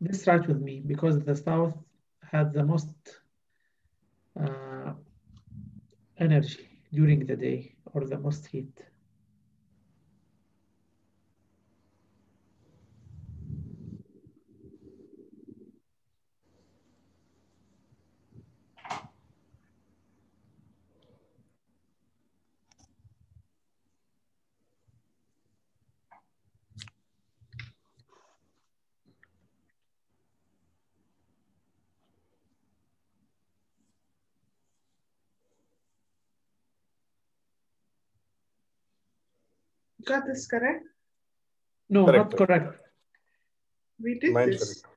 Speaker 2: This right with me because the south had the most uh, energy during the day or the most heat.
Speaker 3: Got this correct?
Speaker 2: No,
Speaker 1: Correct,
Speaker 2: not correct.
Speaker 3: We did
Speaker 1: Mine
Speaker 3: this.
Speaker 1: correct.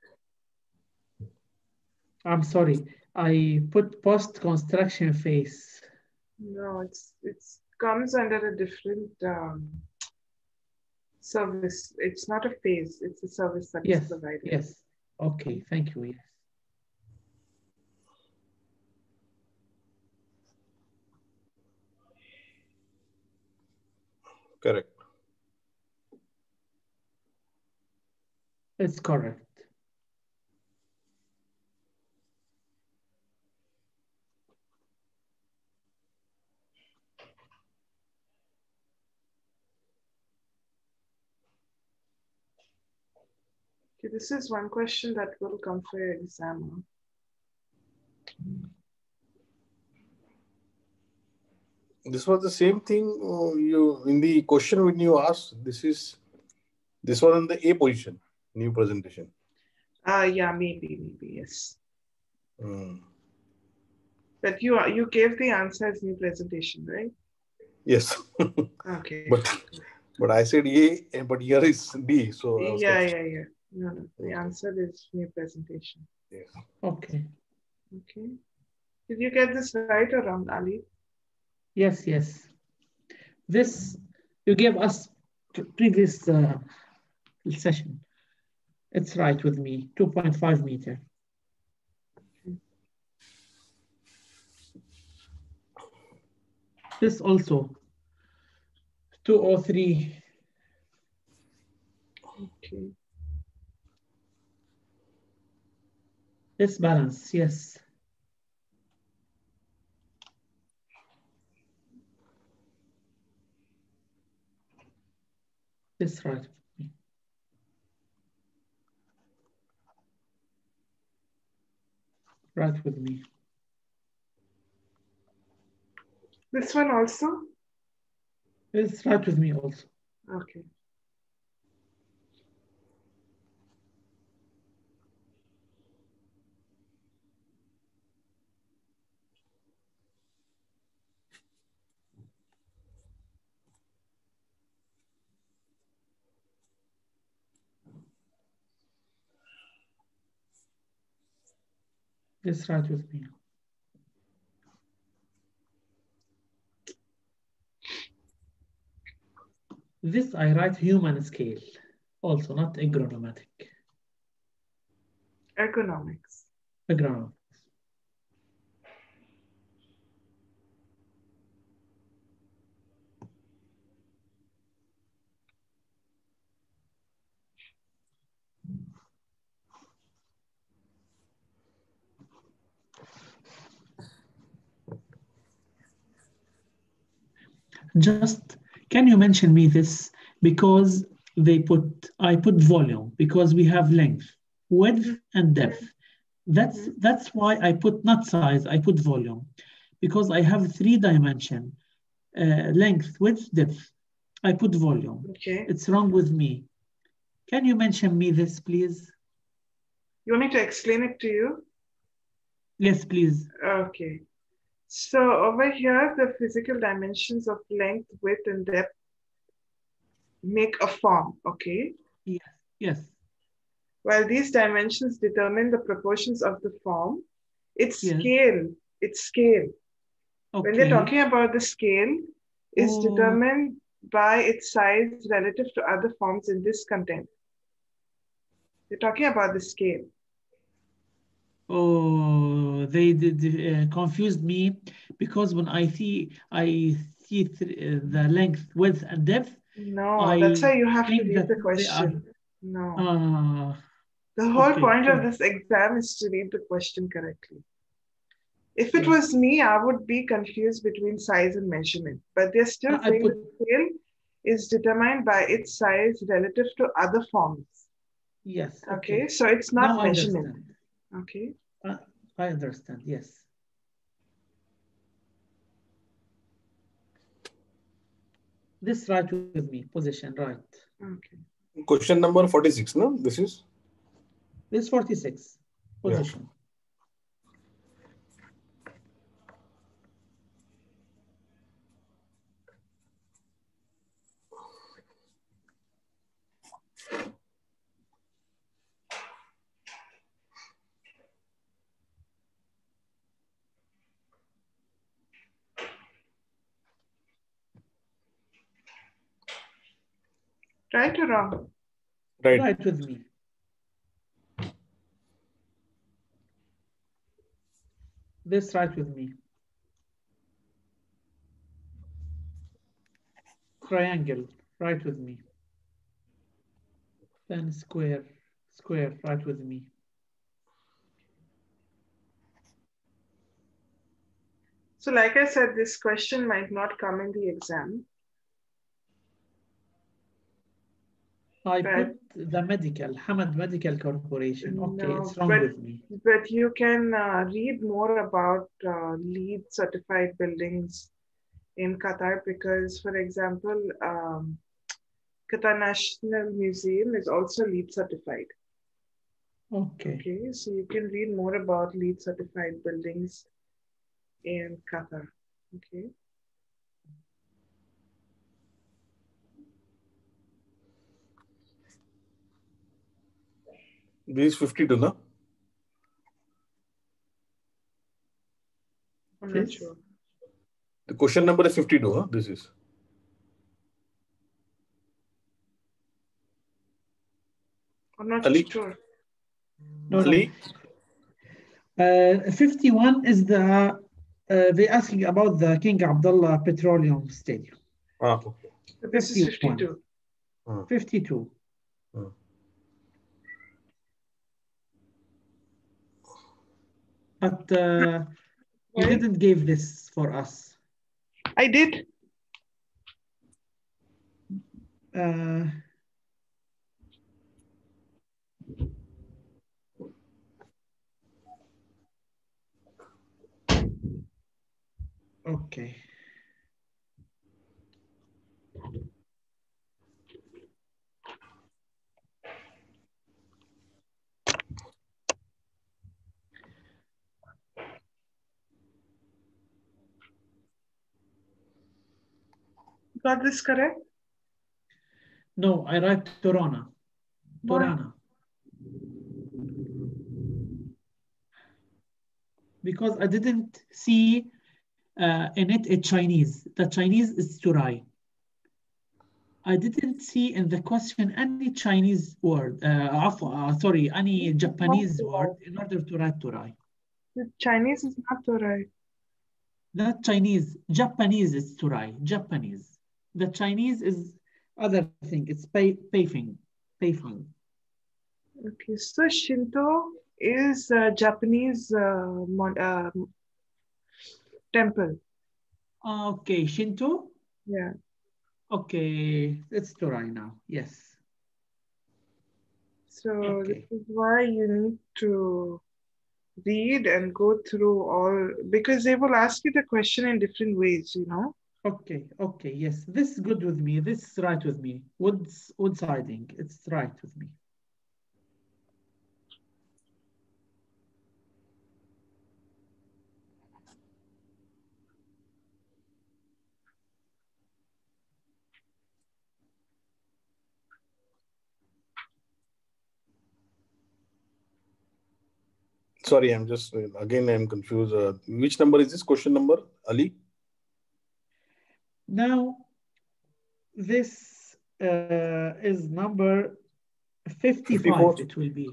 Speaker 2: I'm sorry. I put post-construction phase.
Speaker 3: No, it's it's comes under a different um, service. It's not a phase. It's a service that is
Speaker 2: Yes,
Speaker 3: provided.
Speaker 2: yes. Okay, thank you. Yes.
Speaker 1: Correct.
Speaker 2: It's correct.
Speaker 3: Okay, this is one question that will come for your exam.
Speaker 1: This was the same thing uh, you in the question when you asked. This is this was in the A position, new presentation.
Speaker 3: Uh yeah, maybe, maybe, yes.
Speaker 1: Hmm.
Speaker 3: But you are you gave the answer as new presentation, right?
Speaker 1: Yes,
Speaker 3: Okay.
Speaker 1: but but I said A, and but here is D. So I was
Speaker 3: yeah,
Speaker 1: confused.
Speaker 3: yeah, yeah. No, no. The answer is new presentation.
Speaker 1: Yes.
Speaker 2: Okay.
Speaker 3: Okay. Did you get this right or wrong, Ali?
Speaker 2: Yes, yes. This you gave us pre- previous uh, session. It's right with me, 2.5 meter. This also 203.
Speaker 3: Okay.
Speaker 2: This balance, yes. This right Right with me.
Speaker 3: This one also?
Speaker 2: It's right with me also.
Speaker 3: Okay.
Speaker 2: This right with me. This I write human scale, also not agronomic.
Speaker 3: Ergonomics.
Speaker 2: Agronomic. Just can you mention me this because they put I put volume because we have length, width, and depth. That's that's why I put not size, I put volume because I have three dimension, uh, length, width, depth. I put volume.
Speaker 3: Okay.
Speaker 2: It's wrong with me. Can you mention me this, please?
Speaker 3: You want me to explain it to you?
Speaker 2: Yes, please.
Speaker 3: Okay. So over here, the physical dimensions of length, width, and depth make a form, okay?
Speaker 2: Yes, yes,
Speaker 3: While these dimensions determine the proportions of the form, its
Speaker 2: Yes.
Speaker 3: scale, its scale, when
Speaker 2: okay.
Speaker 3: they're talking about the scale, is
Speaker 2: Oh.
Speaker 3: determined by its size relative to other forms in this content. They're talking about the scale.
Speaker 2: Oh, they did uh, confused me because when I see I see th the length, width, and depth.
Speaker 3: No,
Speaker 2: I
Speaker 3: that's why you have to read the question. No.
Speaker 2: Uh,
Speaker 3: The whole
Speaker 2: Okay,
Speaker 3: point of this exam is to read the question correctly. If it
Speaker 2: Yeah.
Speaker 3: was me, I would be confused between size and measurement. But they're still
Speaker 2: I- I
Speaker 3: saying
Speaker 2: put-
Speaker 3: the scale is determined by its size relative to other forms.
Speaker 2: yes.
Speaker 3: Okay, so it's not
Speaker 2: Now
Speaker 3: measurement.
Speaker 2: Understand.
Speaker 3: Okay,
Speaker 2: Uh, I understand. Yes. This right with me, position right.
Speaker 3: okay.
Speaker 1: Question number 46, no? This is
Speaker 2: This 46,
Speaker 1: Yeah.
Speaker 2: position.
Speaker 3: Right or wrong?
Speaker 1: Right.
Speaker 2: Right with me. This right with me. Triangle, right with me. Then square, square, right with me.
Speaker 3: So like I said, this question might not come in the exam.
Speaker 2: I
Speaker 3: Right.
Speaker 2: put the medical, Hamad Medical Corporation. Okay,
Speaker 3: No,
Speaker 2: it's wrong
Speaker 3: but-
Speaker 2: with me.
Speaker 3: But you can uh, read more about uh, LEED certified buildings in Qatar because, for example, um, Qatar National Museum is also LEED certified.
Speaker 2: Okay.
Speaker 3: Okay, so you can read more about LEED certified buildings in Qatar. Okay.
Speaker 1: This is 52, no?
Speaker 3: I'm not sure.
Speaker 1: The question number is 52, huh? This is.
Speaker 3: I'm not
Speaker 1: Ali?
Speaker 3: sure.
Speaker 2: No, no.
Speaker 1: Ali?
Speaker 2: Uh, 51 is the, uh, they asking about the King Abdullah Petroleum Stadium.
Speaker 1: Ah, okay.
Speaker 3: This is
Speaker 2: 51.
Speaker 3: 52.
Speaker 2: 52.
Speaker 1: Hmm.
Speaker 2: But uh, you didn't give this for us.
Speaker 3: I did.
Speaker 2: Uh, okay.
Speaker 3: got this correct?
Speaker 2: No, I write Torana. Torana. Because I didn't see uh, in it a Chinese. The Chinese is Torii. I didn't see in the question any Chinese word, uh, uh, sorry, any Japanese word in order to write Torii.
Speaker 3: The Chinese is not Torii.
Speaker 2: Not Chinese, Japanese is Torii, Japanese. The Chinese is other thing, it's pay, Paifang, Paifang.
Speaker 3: Okay, so Shinto is a Japanese uh, uh, temple.
Speaker 2: Okay, Shinto?
Speaker 3: Yeah.
Speaker 2: Okay, it's Torii now, yes.
Speaker 3: So
Speaker 2: Okay.
Speaker 3: this is why you need to read and go through all because they will ask you the question in different ways, you know.
Speaker 2: Okay, okay, yes, this is good with me, this is right with me. Wood, wood siding, it's right with me.
Speaker 1: Sorry, I'm just, again, I'm confused. Uh, which number is this question number, Ali?
Speaker 2: Now, this uh, is number 55,
Speaker 1: 54.
Speaker 2: it will be.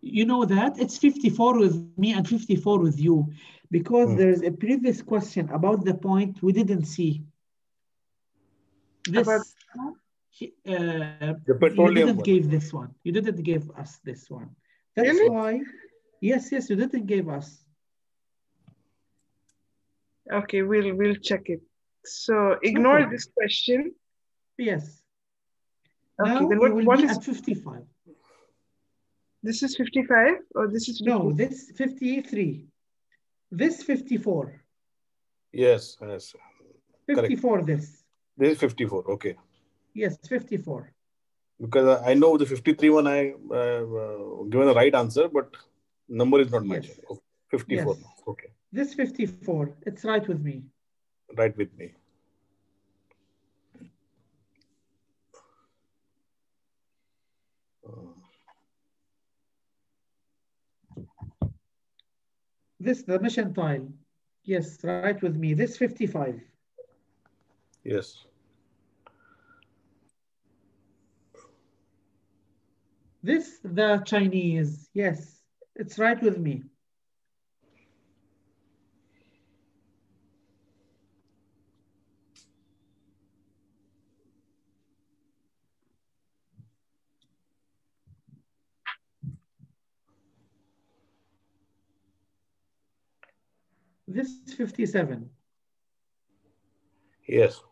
Speaker 2: You know that? It's 54 with me and 54 with you because
Speaker 1: Hmm.
Speaker 2: there's a previous question about the point we didn't see. This,
Speaker 3: About-
Speaker 2: uh,
Speaker 1: The
Speaker 2: you didn't
Speaker 1: one.
Speaker 2: give this one. You didn't give us this one. That's
Speaker 3: Really?
Speaker 2: why, yes, yes, you didn't give us.
Speaker 3: Okay, we'll we'll check it. So ignore
Speaker 2: problem.
Speaker 3: this question.
Speaker 2: Yes.
Speaker 3: Okay,
Speaker 2: Now
Speaker 3: then what,
Speaker 2: will
Speaker 3: what
Speaker 2: be
Speaker 3: is
Speaker 2: at 55.
Speaker 3: this is 55 or this is 50?
Speaker 2: No, this 53. This 54.
Speaker 1: Yes, yes.
Speaker 2: 54 this.
Speaker 1: This is 54. Okay.
Speaker 2: Yes, 54.
Speaker 1: Because I I know the 53 one I uh, uh, given the right answer, but number is not
Speaker 2: Yes.
Speaker 1: matching. Okay. 54.
Speaker 2: Yes.
Speaker 1: Okay.
Speaker 2: This 54. It's right with me.
Speaker 1: Right with me.
Speaker 2: This the mission tile. Yes, right with me. This 55.
Speaker 1: yes.
Speaker 2: This, the Chinese, yes, it's right with me. This is 57.
Speaker 1: Yes.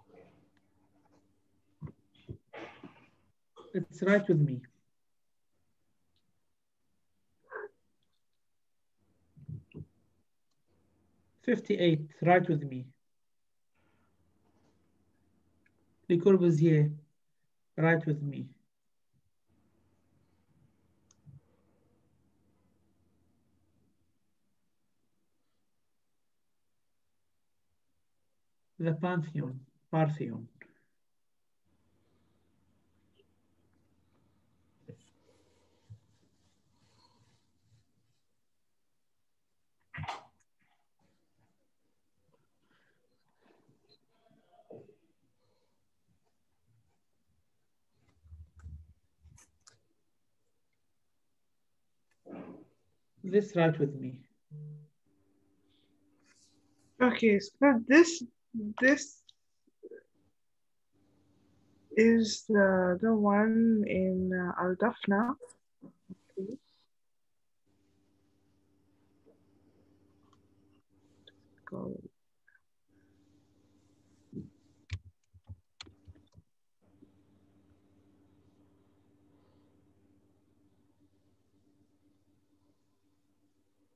Speaker 2: It's right with me. Fifty-eight, right with me. Le Corbusier, right with me. The Pantheon, Parthenon. This right with me.
Speaker 3: Okay, so this this is the the one in uh, Al Dafna.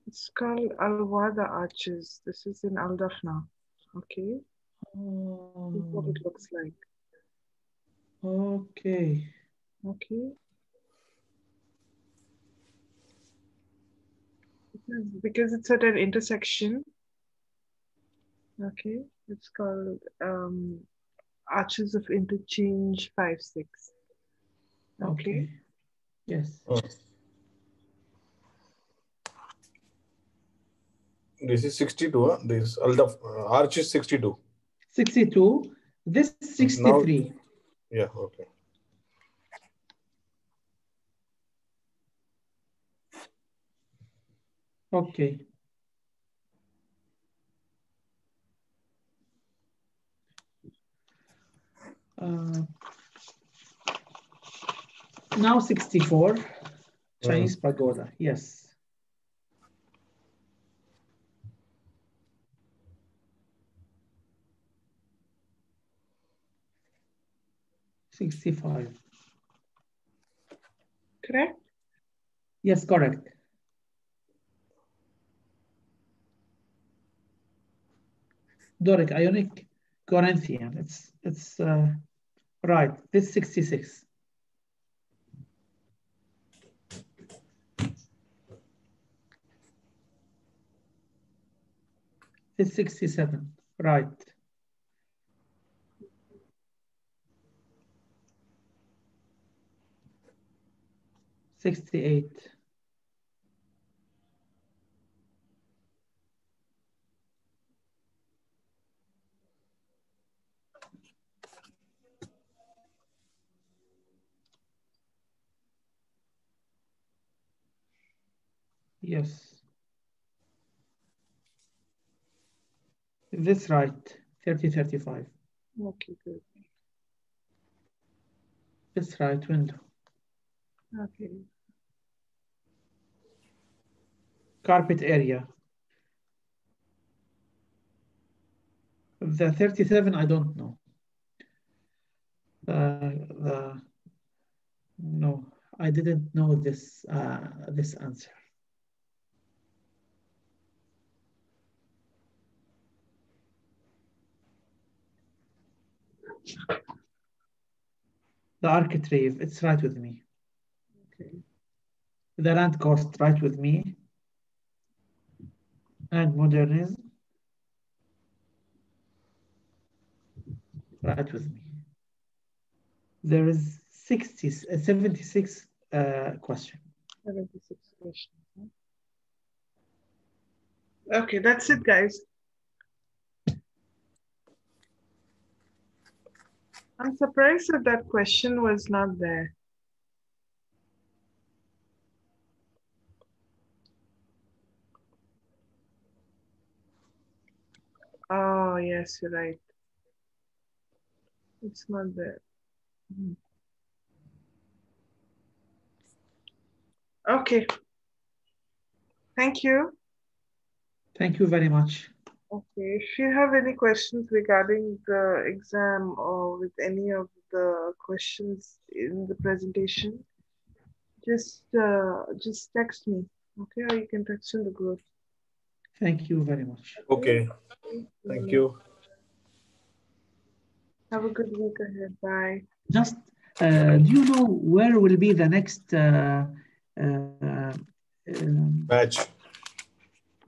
Speaker 3: It's called Al Wahda Arches. This is in Al Dafna. Okay, this is what
Speaker 2: Oh,
Speaker 3: it looks like.
Speaker 2: okay.
Speaker 3: Okay. Because- Because it's at an intersection. Okay, it's called um, Arches of Interchange 5 6. Okay.
Speaker 2: Okay. Yes.
Speaker 1: This is 62. Huh? This Aldaf uh, arch is 62.
Speaker 2: 62. This is 63.
Speaker 1: Yeah, okay.
Speaker 2: Okay. Uh, now 64. Chinese pagoda. Yes. Sixty-five.
Speaker 3: Correct?
Speaker 2: Yes, correct. Doric, Ionic, Corinthian. It's it's uh, right. This 66. It's 67. Right. Sixty-eight. Yes. This right, 30, 35.
Speaker 3: Okay, good.
Speaker 2: This right window.
Speaker 3: Okay.
Speaker 2: Carpet area. The 37, I don't know. Uh, the, no, I didn't know this, uh, this answer. The architrave, it's right with me.
Speaker 3: Okay.
Speaker 2: The land cost, right with me. And modernism, right with me. There is 60, uh, 76 uh, question.
Speaker 3: 76 questions. Okay, that's it, guys. I'm surprised that that question was not there. Oh, yes, you're right. It's not there. Hmm. Okay. Thank you.
Speaker 2: Thank you very much.
Speaker 3: Okay. If you have any questions regarding the exam or with any of the questions in the presentation, just uh, just text me. Okay, or you can text in the group.
Speaker 2: Thank you very much.
Speaker 1: Okay. Thank you.
Speaker 3: Have a good week ahead. Bye.
Speaker 2: Just, uh, do you know where will be the next uh, uh, um,
Speaker 1: Match.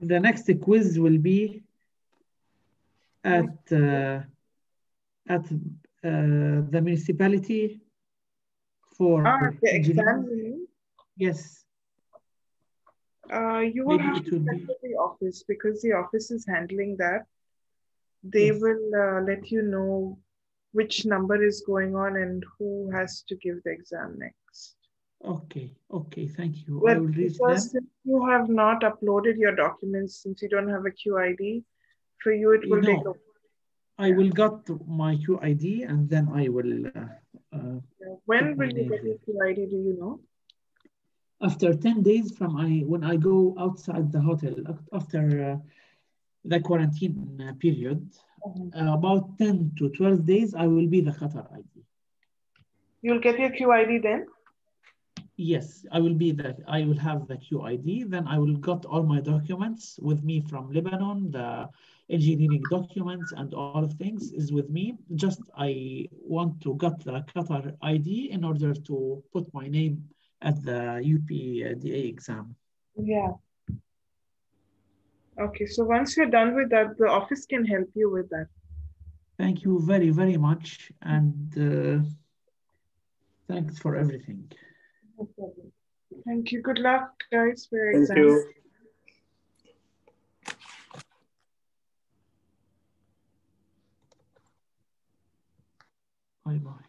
Speaker 2: the next quiz will be at uh, at uh, the municipality for
Speaker 3: Ah, the exam.
Speaker 2: Yes,
Speaker 3: Uh, you will
Speaker 2: Maybe
Speaker 3: have to check with the office because the office is handling that. They
Speaker 2: Yes.
Speaker 3: will uh, let you know which number is going on and who has to give the exam next.
Speaker 2: okay, okay, thank you. I will reach
Speaker 3: because
Speaker 2: them.
Speaker 3: you have not uploaded your documents, since you don't have a QID, for you it will take a
Speaker 2: No, I will got my QID and then I will, uh, uh,
Speaker 3: When will you get your QID? Do you know?
Speaker 2: After 10 days from I, when I go outside the hotel, after uh, the quarantine uh, period, uh, about 10 to 12 days, I will be the Qatar ID.
Speaker 3: You'll get your QID then?
Speaker 2: Yes, I will be the, I will have the QID, then I will got all my documents with me from Lebanon, the engineering documents and all of things is with me. Just I want to get the Qatar ID in order to put my name at the UPDA uh, exam.
Speaker 3: Yeah. Okay, so once you're done with that, the office can help you with that.
Speaker 2: Thank you very, very much. And uh, thanks for everything.
Speaker 3: No problem. Thank you. Good luck, guys, for
Speaker 1: Thank
Speaker 3: exams.
Speaker 1: You. Bye-bye.